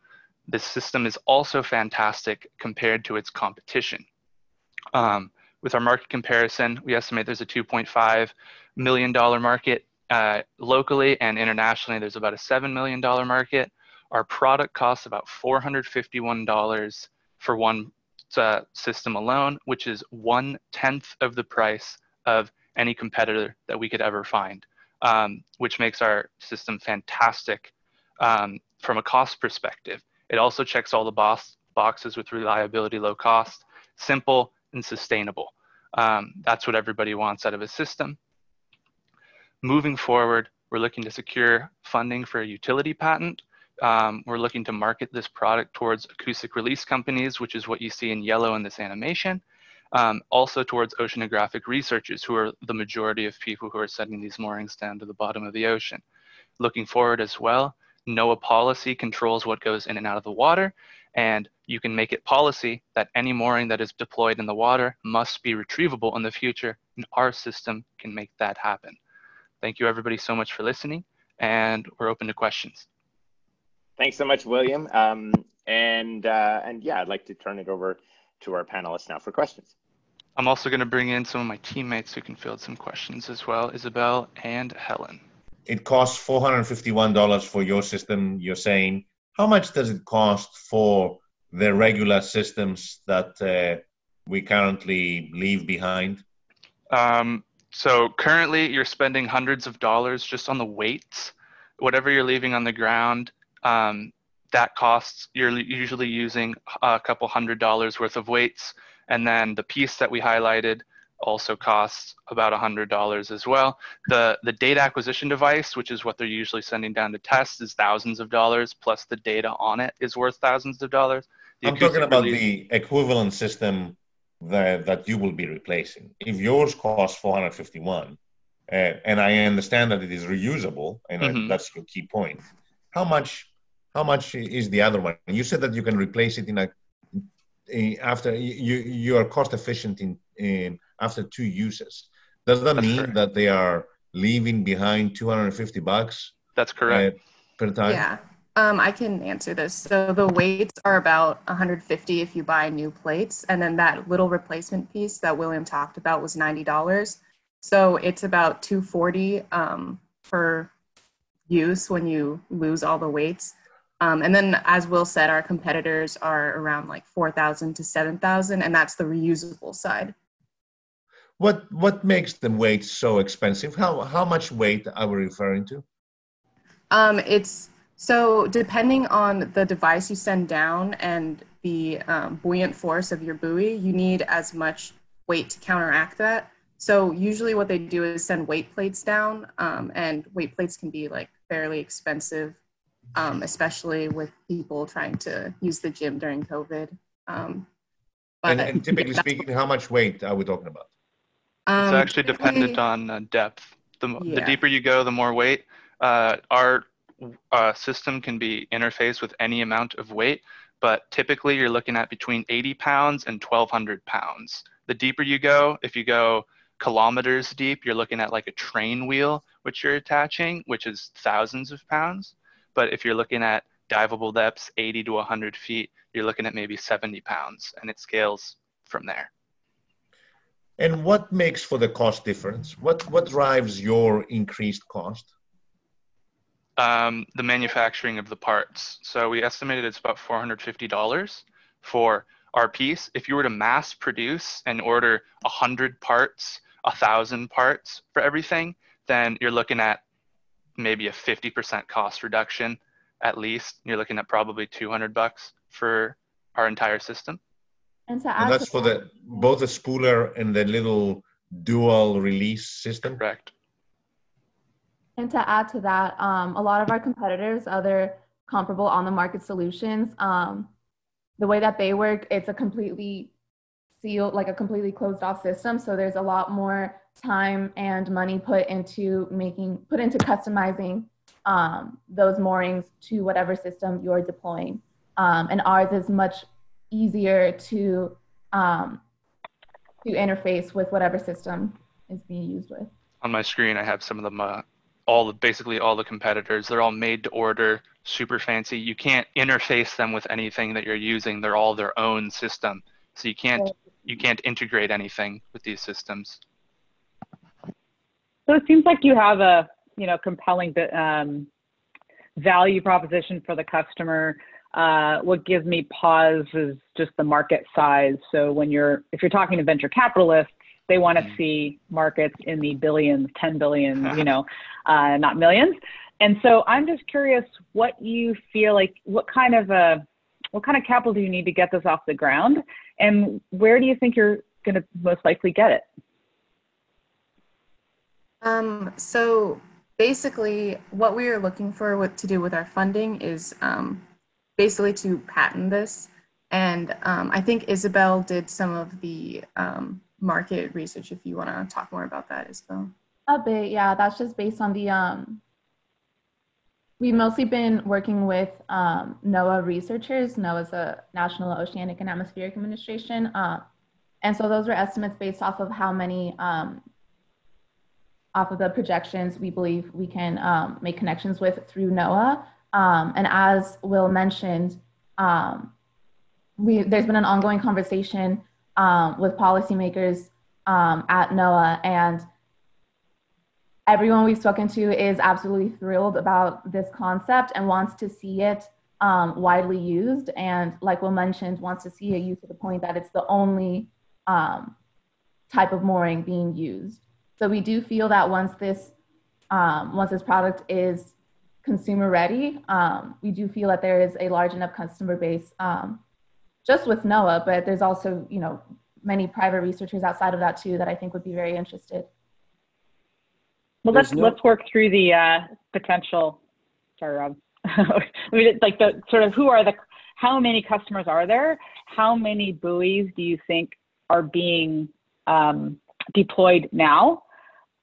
this system is also fantastic compared to its competition. Um, with our market comparison, we estimate there's a $2.5 million market uh, locally and internationally. There's about a $7 million market. Our product costs about $451 for one uh, system alone, which is one tenth of the price of any competitor that we could ever find, um, which makes our system fantastic um, from a cost perspective. It also checks all the box boxes with reliability, low cost, simple, and sustainable. Um, that's what everybody wants out of a system. Moving forward, we're looking to secure funding for a utility patent. Um, we're looking to market this product towards acoustic release companies, which is what you see in yellow in this animation. Um, also towards oceanographic researchers, who are the majority of people who are sending these moorings down to the bottom of the ocean. Looking forward as well, NOAA policy controls what goes in and out of the water, and you can make it policy that any mooring that is deployed in the water must be retrievable in the future, and our system can make that happen. Thank you everybody so much for listening, and we're open to questions. Thanks so much, William. Um, and, uh, and yeah, I'd like to turn it over to our panelists now for questions. I'm also going to bring in some of my teammates who can field some questions as well, Isabel and Helen. It costs $451 for your system, you're saying how much does it cost for the regular systems that uh, we currently leave behind? Um, so currently, you're spending hundreds of dollars just on the weights. Whatever you're leaving on the ground, um, that costs. You're usually using a couple hundred dollars worth of weights, and then the piece that we highlighted also costs about $100 as well. The, the data acquisition device, which is what they're usually sending down to test, is thousands of dollars, plus the data on it is worth thousands of dollars. The I'm talking about the equivalent system that, that you will be replacing. If yours costs 451 uh, and I understand that it is reusable, and mm-hmm. that's your key point, how much how much is the other one? You said that you can replace it in a after you you are cost efficient in in after two uses. Does that That's mean correct. that they are leaving behind 250 bucks That's uh, correct. per time? Yeah, um, I can answer this. So the weights are about 150 if you buy new plates, and then that little replacement piece that William talked about was $90. So it's about 240 um, per use when you lose all the weights. Um, and then, as Will said, our competitors are around like 4,000 to 7,000, and that's the reusable side. What what makes the weight so expensive? How how much weight are we referring to? Um, it's so depending on the device you send down and the um, buoyant force of your buoy, you need as much weight to counteract that. So usually, what they do is send weight plates down, um, and weight plates can be like fairly expensive, um, especially with people trying to use the gym during COVID. Um, And, and typically speaking, how much weight are we talking about? It's um, actually dependent on uh, depth. The, mo- the deeper you go, the more weight. Uh, our uh, system can be interfaced with any amount of weight, but typically you're looking at between 80 pounds and 1,200 pounds. The deeper you go, if you go kilometers deep, you're looking at like a train wheel, which you're attaching, which is thousands of pounds. But if you're looking at diveable depths, 80 to 100 feet, you're looking at maybe 70 pounds, and it scales from there. And what makes for the cost difference? What what drives your increased cost? um, the manufacturing of the parts. So we estimated it's about $450 for our piece. If you were to mass produce and order 100 parts, 1,000 parts for everything, then you're looking at maybe a 50% cost reduction at least. You're looking at probably 200 bucks for our entire system. And to add And that's for the both the spooler and the little dual release system. Correct. And to add to that, um, a lot of our competitors, other comparable on the market solutions, um, the way that they work, it's a completely sealed, like a completely closed off system. So there's a lot more time and money put into making, put into customizing um, those moorings to whatever system you're deploying. Um, and ours is much easier to um, to interface with whatever system is being used with. On my screen, I have some of them. Uh, all the basically all the competitors. They're all made to order, super fancy. You can't interface them with anything that you're using. They're all their own system, so you can't you can't integrate anything with these systems. So it seems like you have a you know compelling um, value proposition for the customer. Uh, what gives me pause is just the market size. So when you're if you're talking to venture capitalists, they want to see markets in the billions, 10 billion, you know, uh, not millions. And so I'm just curious what you feel like, what kind of a, what kind of capital do you need to get this off the ground? And where do you think you're going to most likely get it? Um, so basically, what we are looking for what to do with our funding is um, basically to patent this. And um, I think Isabel did some of the um, market research. If you want to talk more about that, Isabel. A bit, yeah. That's just based on the um. We've mostly been working with um, NOAA researchers. NOAA is a National Oceanic and Atmospheric Administration, uh, and so those are estimates based off of how many um, off of the projections we believe we can um, make connections with through NOAA. Um, and as Will mentioned, um, we, there's been an ongoing conversation um, with policymakers um, at NOAA, and everyone we've spoken to is absolutely thrilled about this concept and wants to see it um, widely used. And like Will mentioned, wants to see it used to the point that it's the only um, type of mooring being used. So we do feel that once this once this product is consumer ready, um, we do feel that there is a large enough customer base um, just with NOAA, but there's also you know many private researchers outside of that too that I think would be very interested. Well, let's no- let's work through the uh, potential. Sorry, Rob. I mean, like the sort of who are the how many customers are there? How many buoys do you think are being um, deployed now?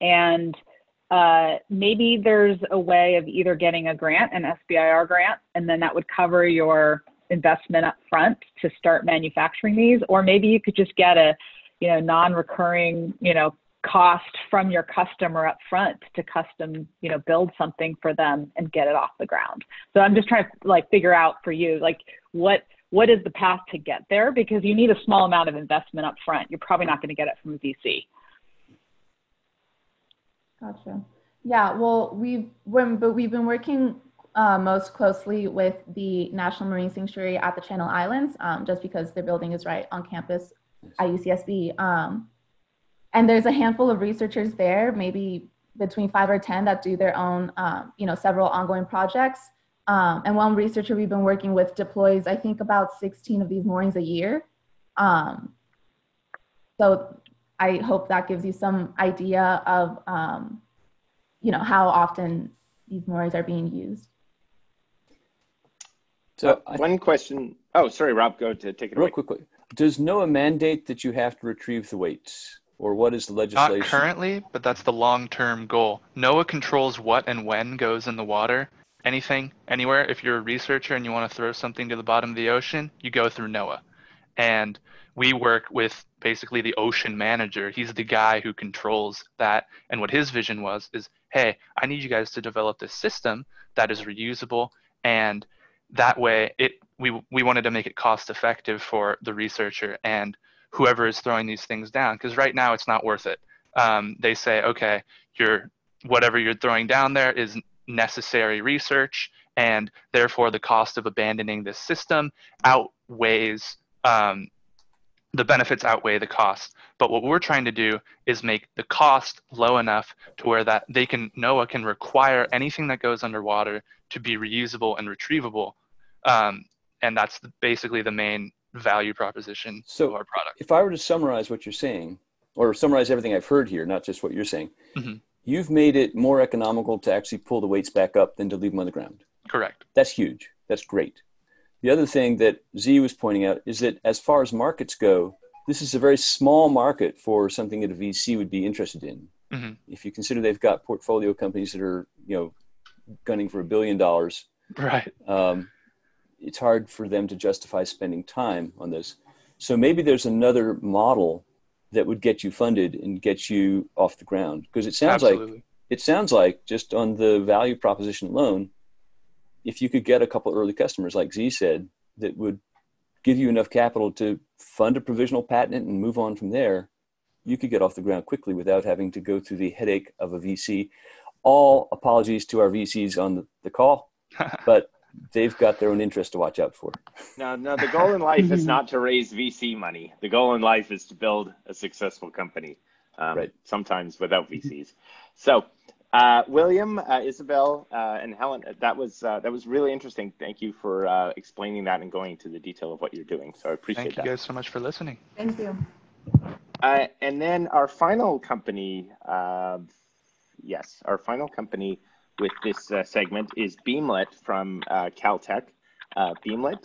And uh, maybe there's a way of either getting a grant, an SBIR grant, and then that would cover your investment up front to start manufacturing these, or maybe you could just get a you know, non-recurring, you know, cost from your customer up front to custom, you know, build something for them and get it off the ground. So I'm just trying to like figure out for you, like what what is the path to get there? Because you need a small amount of investment up front. You're probably not going to get it from a VC. Gotcha. Yeah, well, we've when, but we've been working uh, most closely with the National Marine Sanctuary at the Channel Islands, um, just because their building is right on campus at UCSB. Um, and there's a handful of researchers there, maybe between five or 10 that do their own, um, you know, several ongoing projects. Um, and one researcher we've been working with deploys, I think, about 16 of these moorings a year. Um, so I hope that gives you some idea of, um, you know, how often these moorings are being used. So uh, one question. Oh, sorry, Rob. Go to take it real away. quickly. Does NOAA mandate that you have to retrieve the weights, or what is the legislation? Not currently, but that's the long-term goal. NOAA controls what and when goes in the water. Anything, anywhere. If you're a researcher and you want to throw something to the bottom of the ocean, you go through NOAA, and we work with basically the ocean manager. He's the guy who controls that. And what his vision was is, hey, I need you guys to develop this system that is reusable and that way it we we wanted to make it cost effective for the researcher and whoever is throwing these things down because right now it's not worth it um, they say okay you're whatever you're throwing down there is necessary research and therefore the cost of abandoning this system outweighs um, the benefits outweigh the cost but what we're trying to do is make the cost low enough to where that they can NOAA can require anything that goes underwater to be reusable and retrievable. Um, and that's basically the main value proposition so of our product. If I were to summarize what you're saying, or summarize everything I've heard here, not just what you're saying, mm-hmm. you've made it more economical to actually pull the weights back up than to leave them on the ground. Correct. That's huge. That's great. The other thing that Z was pointing out is that as far as markets go, this is a very small market for something that a VC would be interested in. Mm-hmm. If you consider they've got portfolio companies that are, you know, gunning for a billion dollars, right? Um, it's hard for them to justify spending time on this. So maybe there's another model that would get you funded and get you off the ground because it sounds Absolutely. like it sounds like just on the value proposition alone, if you could get a couple early customers, like Z said, that would give you enough capital to fund a provisional patent and move on from there, you could get off the ground quickly without having to go through the headache of a VC. All apologies to our VCs on the, the call, but they've got their own interest to watch out for. No, no, the goal in life is not to raise VC money. The goal in life is to build a successful company, um, right. sometimes without VCs. So, uh, William, uh, Isabel, uh, and Helen, that was uh, that was really interesting. Thank you for uh, explaining that and going into the detail of what you're doing. So I appreciate Thank that. you guys so much for listening. Thank you. Uh, and then our final company, yes, our final company with this segment is Beamlet from Caltech. Beamlet,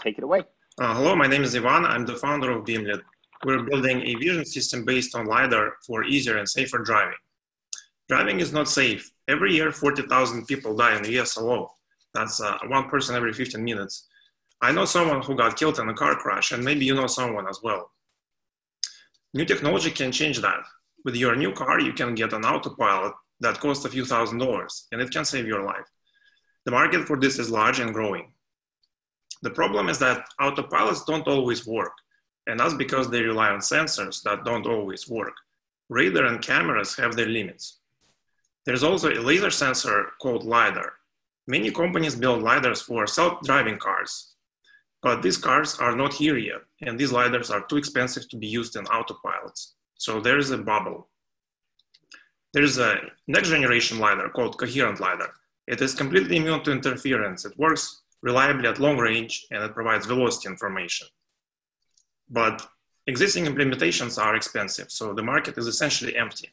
take it away. hello, my name is Ivan. I'm the founder of Beamlet. We're building a vision system based on LiDAR for easier and safer driving. Driving is not safe. Every year, 40,000 people die in the US alone. That's uh, one person every 15 minutes. I know someone who got killed in a car crash, and maybe you know someone as well. New technology can change that. With your new car, you can get an autopilot that costs a few thousand dollars, and it can save your life. The market for this is large and growing. The problem is that autopilots don't always work, and that's because they rely on sensors that don't always work. Radar and cameras have their limits. There's also a laser sensor called LiDAR. Many companies build LiDARs for self-driving cars, but these cars are not here yet, and these LiDARs are too expensive to be used in autopilots. So there is a bubble. There's a next generation LiDAR called coherent LiDAR. It is completely immune to interference. It works reliably at long range, and it provides velocity information. But existing implementations are expensive, so the market is essentially empty.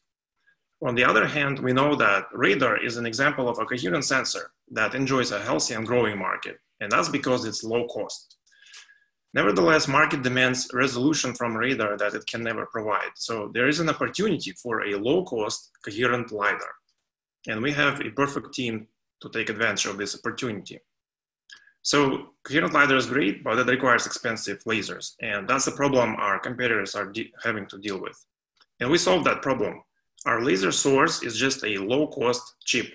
On the other hand, we know that radar is an example of a coherent sensor that enjoys a healthy and growing market, and that's because it's low cost. Nevertheless, market demands resolution from radar that it can never provide. So there is an opportunity for a low cost coherent LiDAR. And we have a perfect team to take advantage of this opportunity. So coherent LiDAR is great, but it requires expensive lasers. And that's the problem our competitors are having to deal with. And we solved that problem. Our laser source is just a low cost chip.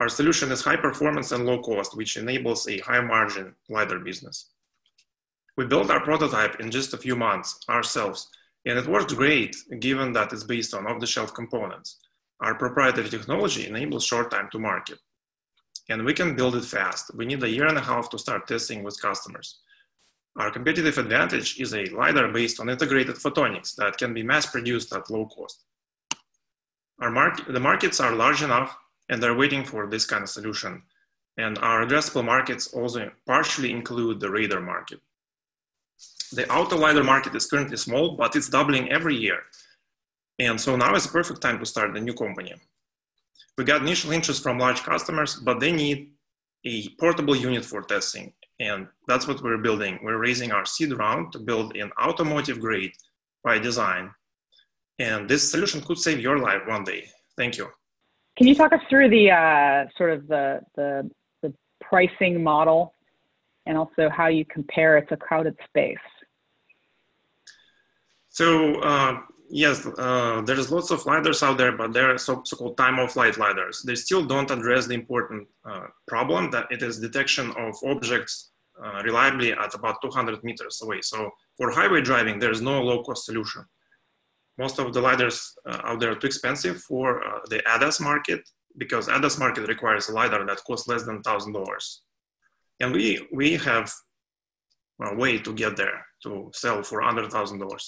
Our solution is high performance and low cost, which enables a high margin LiDAR business. We built our prototype in just a few months ourselves, and it worked great given that it's based on off the shelf components. Our proprietary technology enables short time to market. And we can build it fast. We need a year and a half to start testing with customers. Our competitive advantage is a LiDAR based on integrated photonics that can be mass produced at low cost. Our market, the markets are large enough and they're waiting for this kind of solution. And our addressable markets also partially include the radar market. The auto LiDAR market is currently small, but it's doubling every year. And so now is the perfect time to start a new company. We got initial interest from large customers, but they need a portable unit for testing. And that's what we're building. We're raising our seed round to build an automotive grade by design. And this solution could save your life one day. Thank you. Can you talk us through the uh, sort of the, the, the pricing model and also how you compare it to crowded space? So uh, yes, uh, there's lots of lidars out there, but they're so, so-called time-of-flight lidars. They still don't address the important uh, problem that it is detection of objects uh, reliably at about 200 meters away. So for highway driving, there is no low-cost solution. Most of the lidars uh, out there are too expensive for uh, the ADAS market because ADAS market requires a lidar that costs less than $1,000. And we, we have a way to get there to sell for $100,000.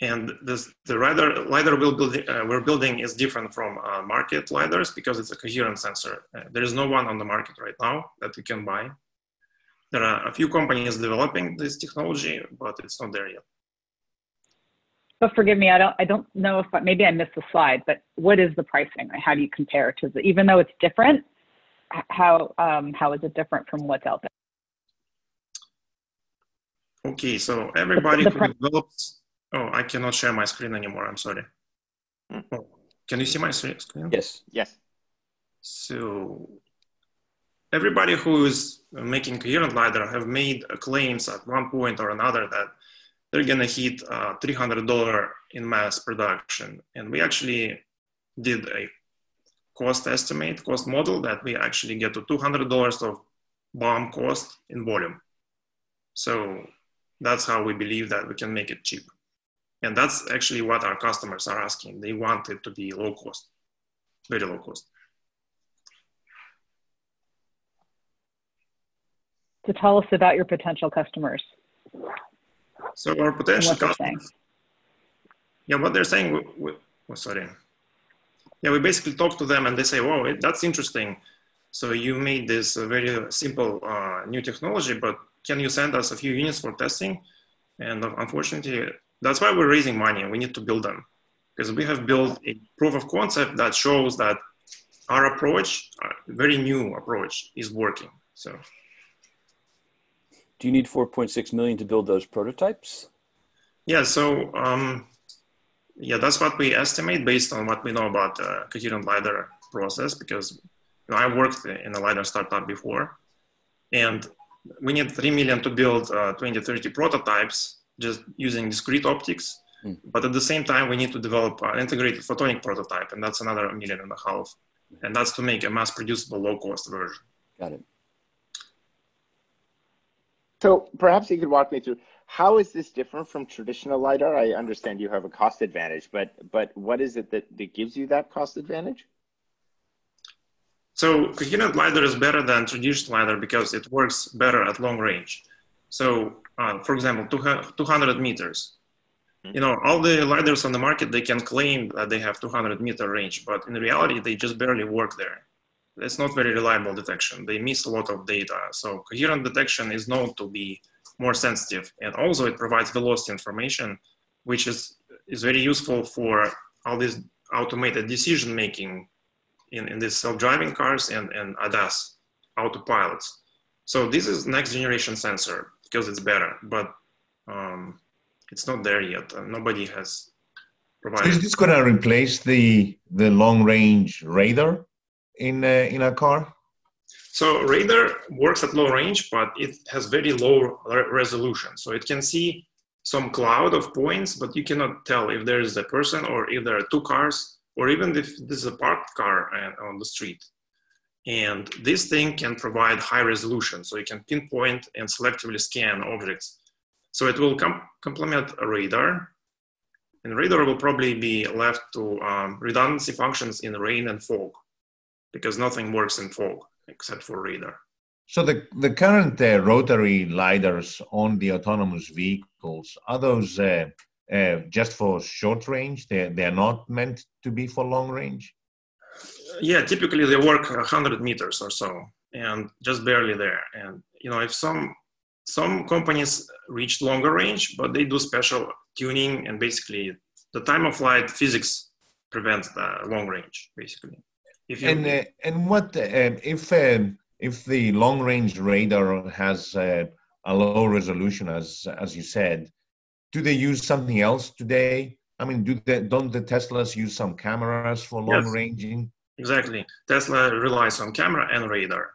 And this, the LiDAR, LiDAR we'll build, uh, we're building is different from uh, market LiDARs because it's a coherent sensor. Uh, there is no one on the market right now that you can buy. There are a few companies developing this technology, but it's not there yet. But forgive me, I don't, I don't know if maybe I missed the slide, but what is the pricing? How do you compare to the, even though it's different, how, um, how is it different from what's out there? Okay, so everybody the, the who develops Oh, I cannot share my screen anymore. I'm sorry. Hmm. Oh, can you see my screen? Yes. Yes. So everybody who is making coherent LiDAR have made claims at one point or another that they're gonna hit uh, $300 in mass production. And we actually did a cost estimate, cost model that we actually get to $200 of BOM cost in volume. So that's how we believe that we can make it cheap. And that's actually what our customers are asking. They want it to be low cost, very low cost. To tell us about your potential customers. So our potential customers. Yeah, what they're saying, we, we, oh, sorry. Yeah, we basically talk to them and they say, "Whoa, that's interesting. So you made this uh, very uh, simple uh, new technology, but can you send us a few units for testing?" And uh, unfortunately, that's why we're raising money and we need to build them because we have built a proof of concept that shows that our approach, our very new approach, is working. So, do you need 4.6 million to build those prototypes? Yeah. So, um, yeah, that's what we estimate based on what we know about the coherent lidar process. Because you know, I worked in a lidar startup before, and we need three million to build uh, 20, 30 prototypes just using discrete optics. Mm. But at the same time, we need to develop an integrated photonic prototype, and that's another million and a half. And that's to make a mass producible low cost version. Got it. So perhaps you could walk me through how is this different from traditional LiDAR? I understand you have a cost advantage, but but what is it that, that gives you that cost advantage? So coherent LiDAR is better than traditional LiDAR because it works better at long range. So uh, for example, 200 meters. You know, all the lidars on the market, they can claim that they have 200 meter range, but in reality, they just barely work there. It's not very reliable detection. They miss a lot of data. So coherent detection is known to be more sensitive. And also it provides velocity information, which is, is very useful for all this automated decision making in, in these self-driving cars and, and ADAS autopilots. So this is next generation sensor because it's better, but um, it's not there yet. Uh, nobody has provided. So is this going to replace the the long range radar in uh, in a car? So radar works at low range, but it has very low resolution. So it can see some cloud of points, but you cannot tell if there is a person or if there are two cars or even if there's a parked car uh, on the street. And this thing can provide high resolution, so you can pinpoint and selectively scan objects. So it will com complement a radar, and radar will probably be left to um, redundancy functions in rain and fog, because nothing works in fog except for radar. So the, the current uh, rotary lidars on the autonomous vehicles, are those uh, uh, just for short range? They're, they're not meant to be for long range? yeah, typically they work 100 meters or so, and just barely there. And you know, if some some companies reach longer range, but they do special tuning, and basically the time of flight physics prevents the long range, basically. If you, and uh, and what uh, if um, if the long range radar has uh, a low resolution, as as you said, do they use something else today? I mean, do they, don't the Teslas use some cameras for long yes. ranging? Exactly. Tesla relies on camera and radar.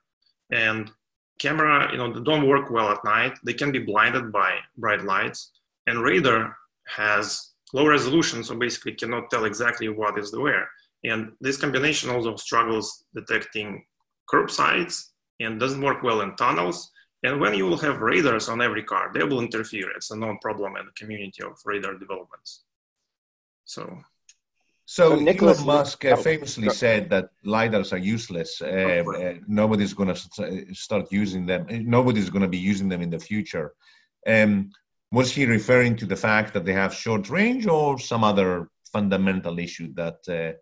And camera, you know, they don't work well at night. They can be blinded by bright lights. And radar has low resolution, so basically cannot tell exactly what is the where. And this combination also struggles detecting curb curbsides and doesn't work well in tunnels. And when you will have radars on every car, they will interfere. It's a known problem in the community of radar developments. So so, so Nicholas, Elon Musk uh, famously oh, said that lidars are useless. Uh, uh, nobody's going to start using them. Nobody's going to be using them in the future. Um, was he referring to the fact that they have short range, or some other fundamental issue that?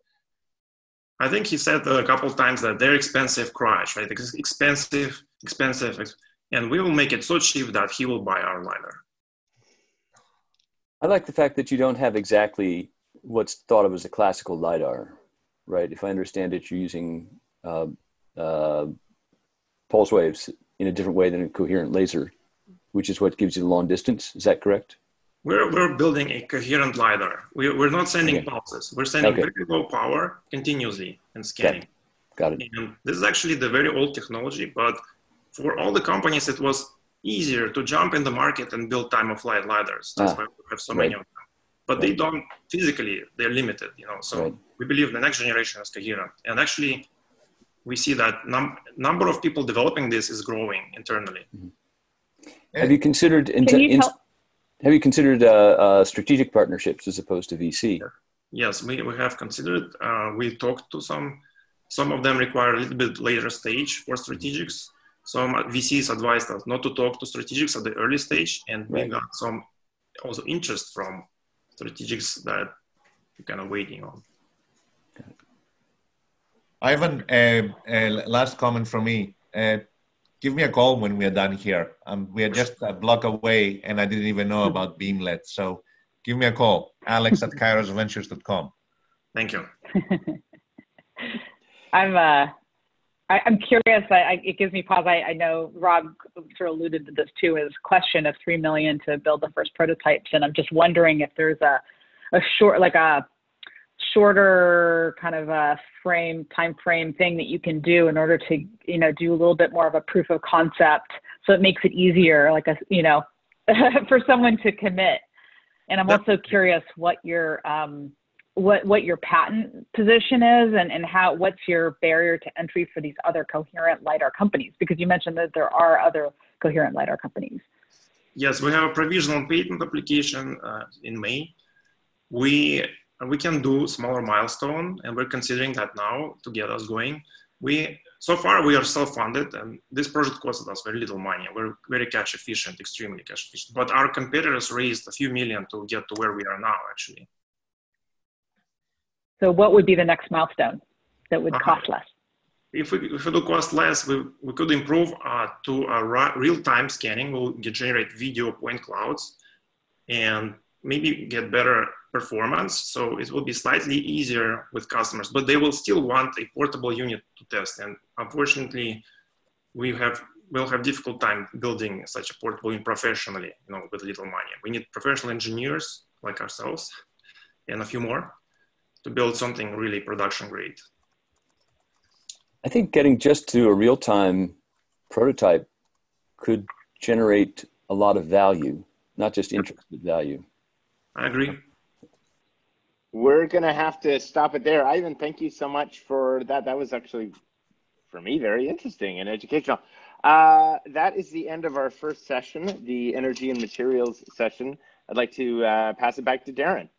I think he said a couple times that they're expensive crash, right? Expensive, expensive, and we will make it so cheap that he will buy our lidar. I like the fact that you don't have exactly what's thought of as a classical lidar, right? If I understand it, you're using uh, uh, pulse waves in a different way than a coherent laser, which is what gives you the long distance. Is that correct? We're, we're building a coherent LiDAR. We, we're not sending okay. pulses. We're sending okay. very low power continuously and scanning. Got it. Got it. And this is actually the very old technology, but for all the companies, it was easier to jump in the market and build time of flight LiDARs. That's ah, why we have so right. many of them but they don't physically they're limited you know so right. we believe the next generation is coherent and actually we see that num- number of people developing this is growing internally mm-hmm. have you considered in- you tell- have you considered uh, uh, strategic partnerships as opposed to vc yes we, we have considered uh, we talked to some some of them require a little bit later stage for strategics some vcs advised us not to talk to strategics at the early stage and right. we got some also interest from strategics that we're kind of waiting on. Ivan, uh, uh, last comment from me. Give me a call when we are done here. Um, we are just a block away, and I didn't even know about Beamlet. So give me a call, alex at kairosventures.com. Thank you. I'm uh, I, am curious. I, I, it gives me pause. I, I, know Rob sort of alluded to this too. His question of three million to build the first prototypes, and I'm just wondering if there's a a short, like a shorter kind of a frame time frame thing that you can do in order to you know do a little bit more of a proof of concept, so it makes it easier, like a you know, for someone to commit. And I'm also curious what your um, what what your patent position is and, and how what's your barrier to entry for these other coherent lidar companies? Because you mentioned that there are other coherent lidar companies. Yes we have a provisional patent application uh, in may. We we can do smaller milestone and we're considering that now to get us going. We so far we are self-funded and this project costed us very little money. We're very cash efficient extremely cash efficient. But our competitors raised a few million to get to where we are now actually. So what would be the next milestone that would cost less? If we, if we do cost less, we, we could improve uh, to a real-time scanning. We'll generate video point clouds. And maybe get better performance. So it will be slightly easier with customers, but they will still want a portable unit to test. And unfortunately, we have will have difficult time building such a portable unit professionally, you know, with little money. We need professional engineers like ourselves and a few more to build something really production grade. I think getting just to a real time prototype could generate a lot of value, not just interest, but value. I agree. We're going to have to stop it there. Ivan, thank you so much for that. That was actually, for me, very interesting and educational. Uh, that is the end of our first session, the energy and materials session. I'd like to uh, pass it back to Darren.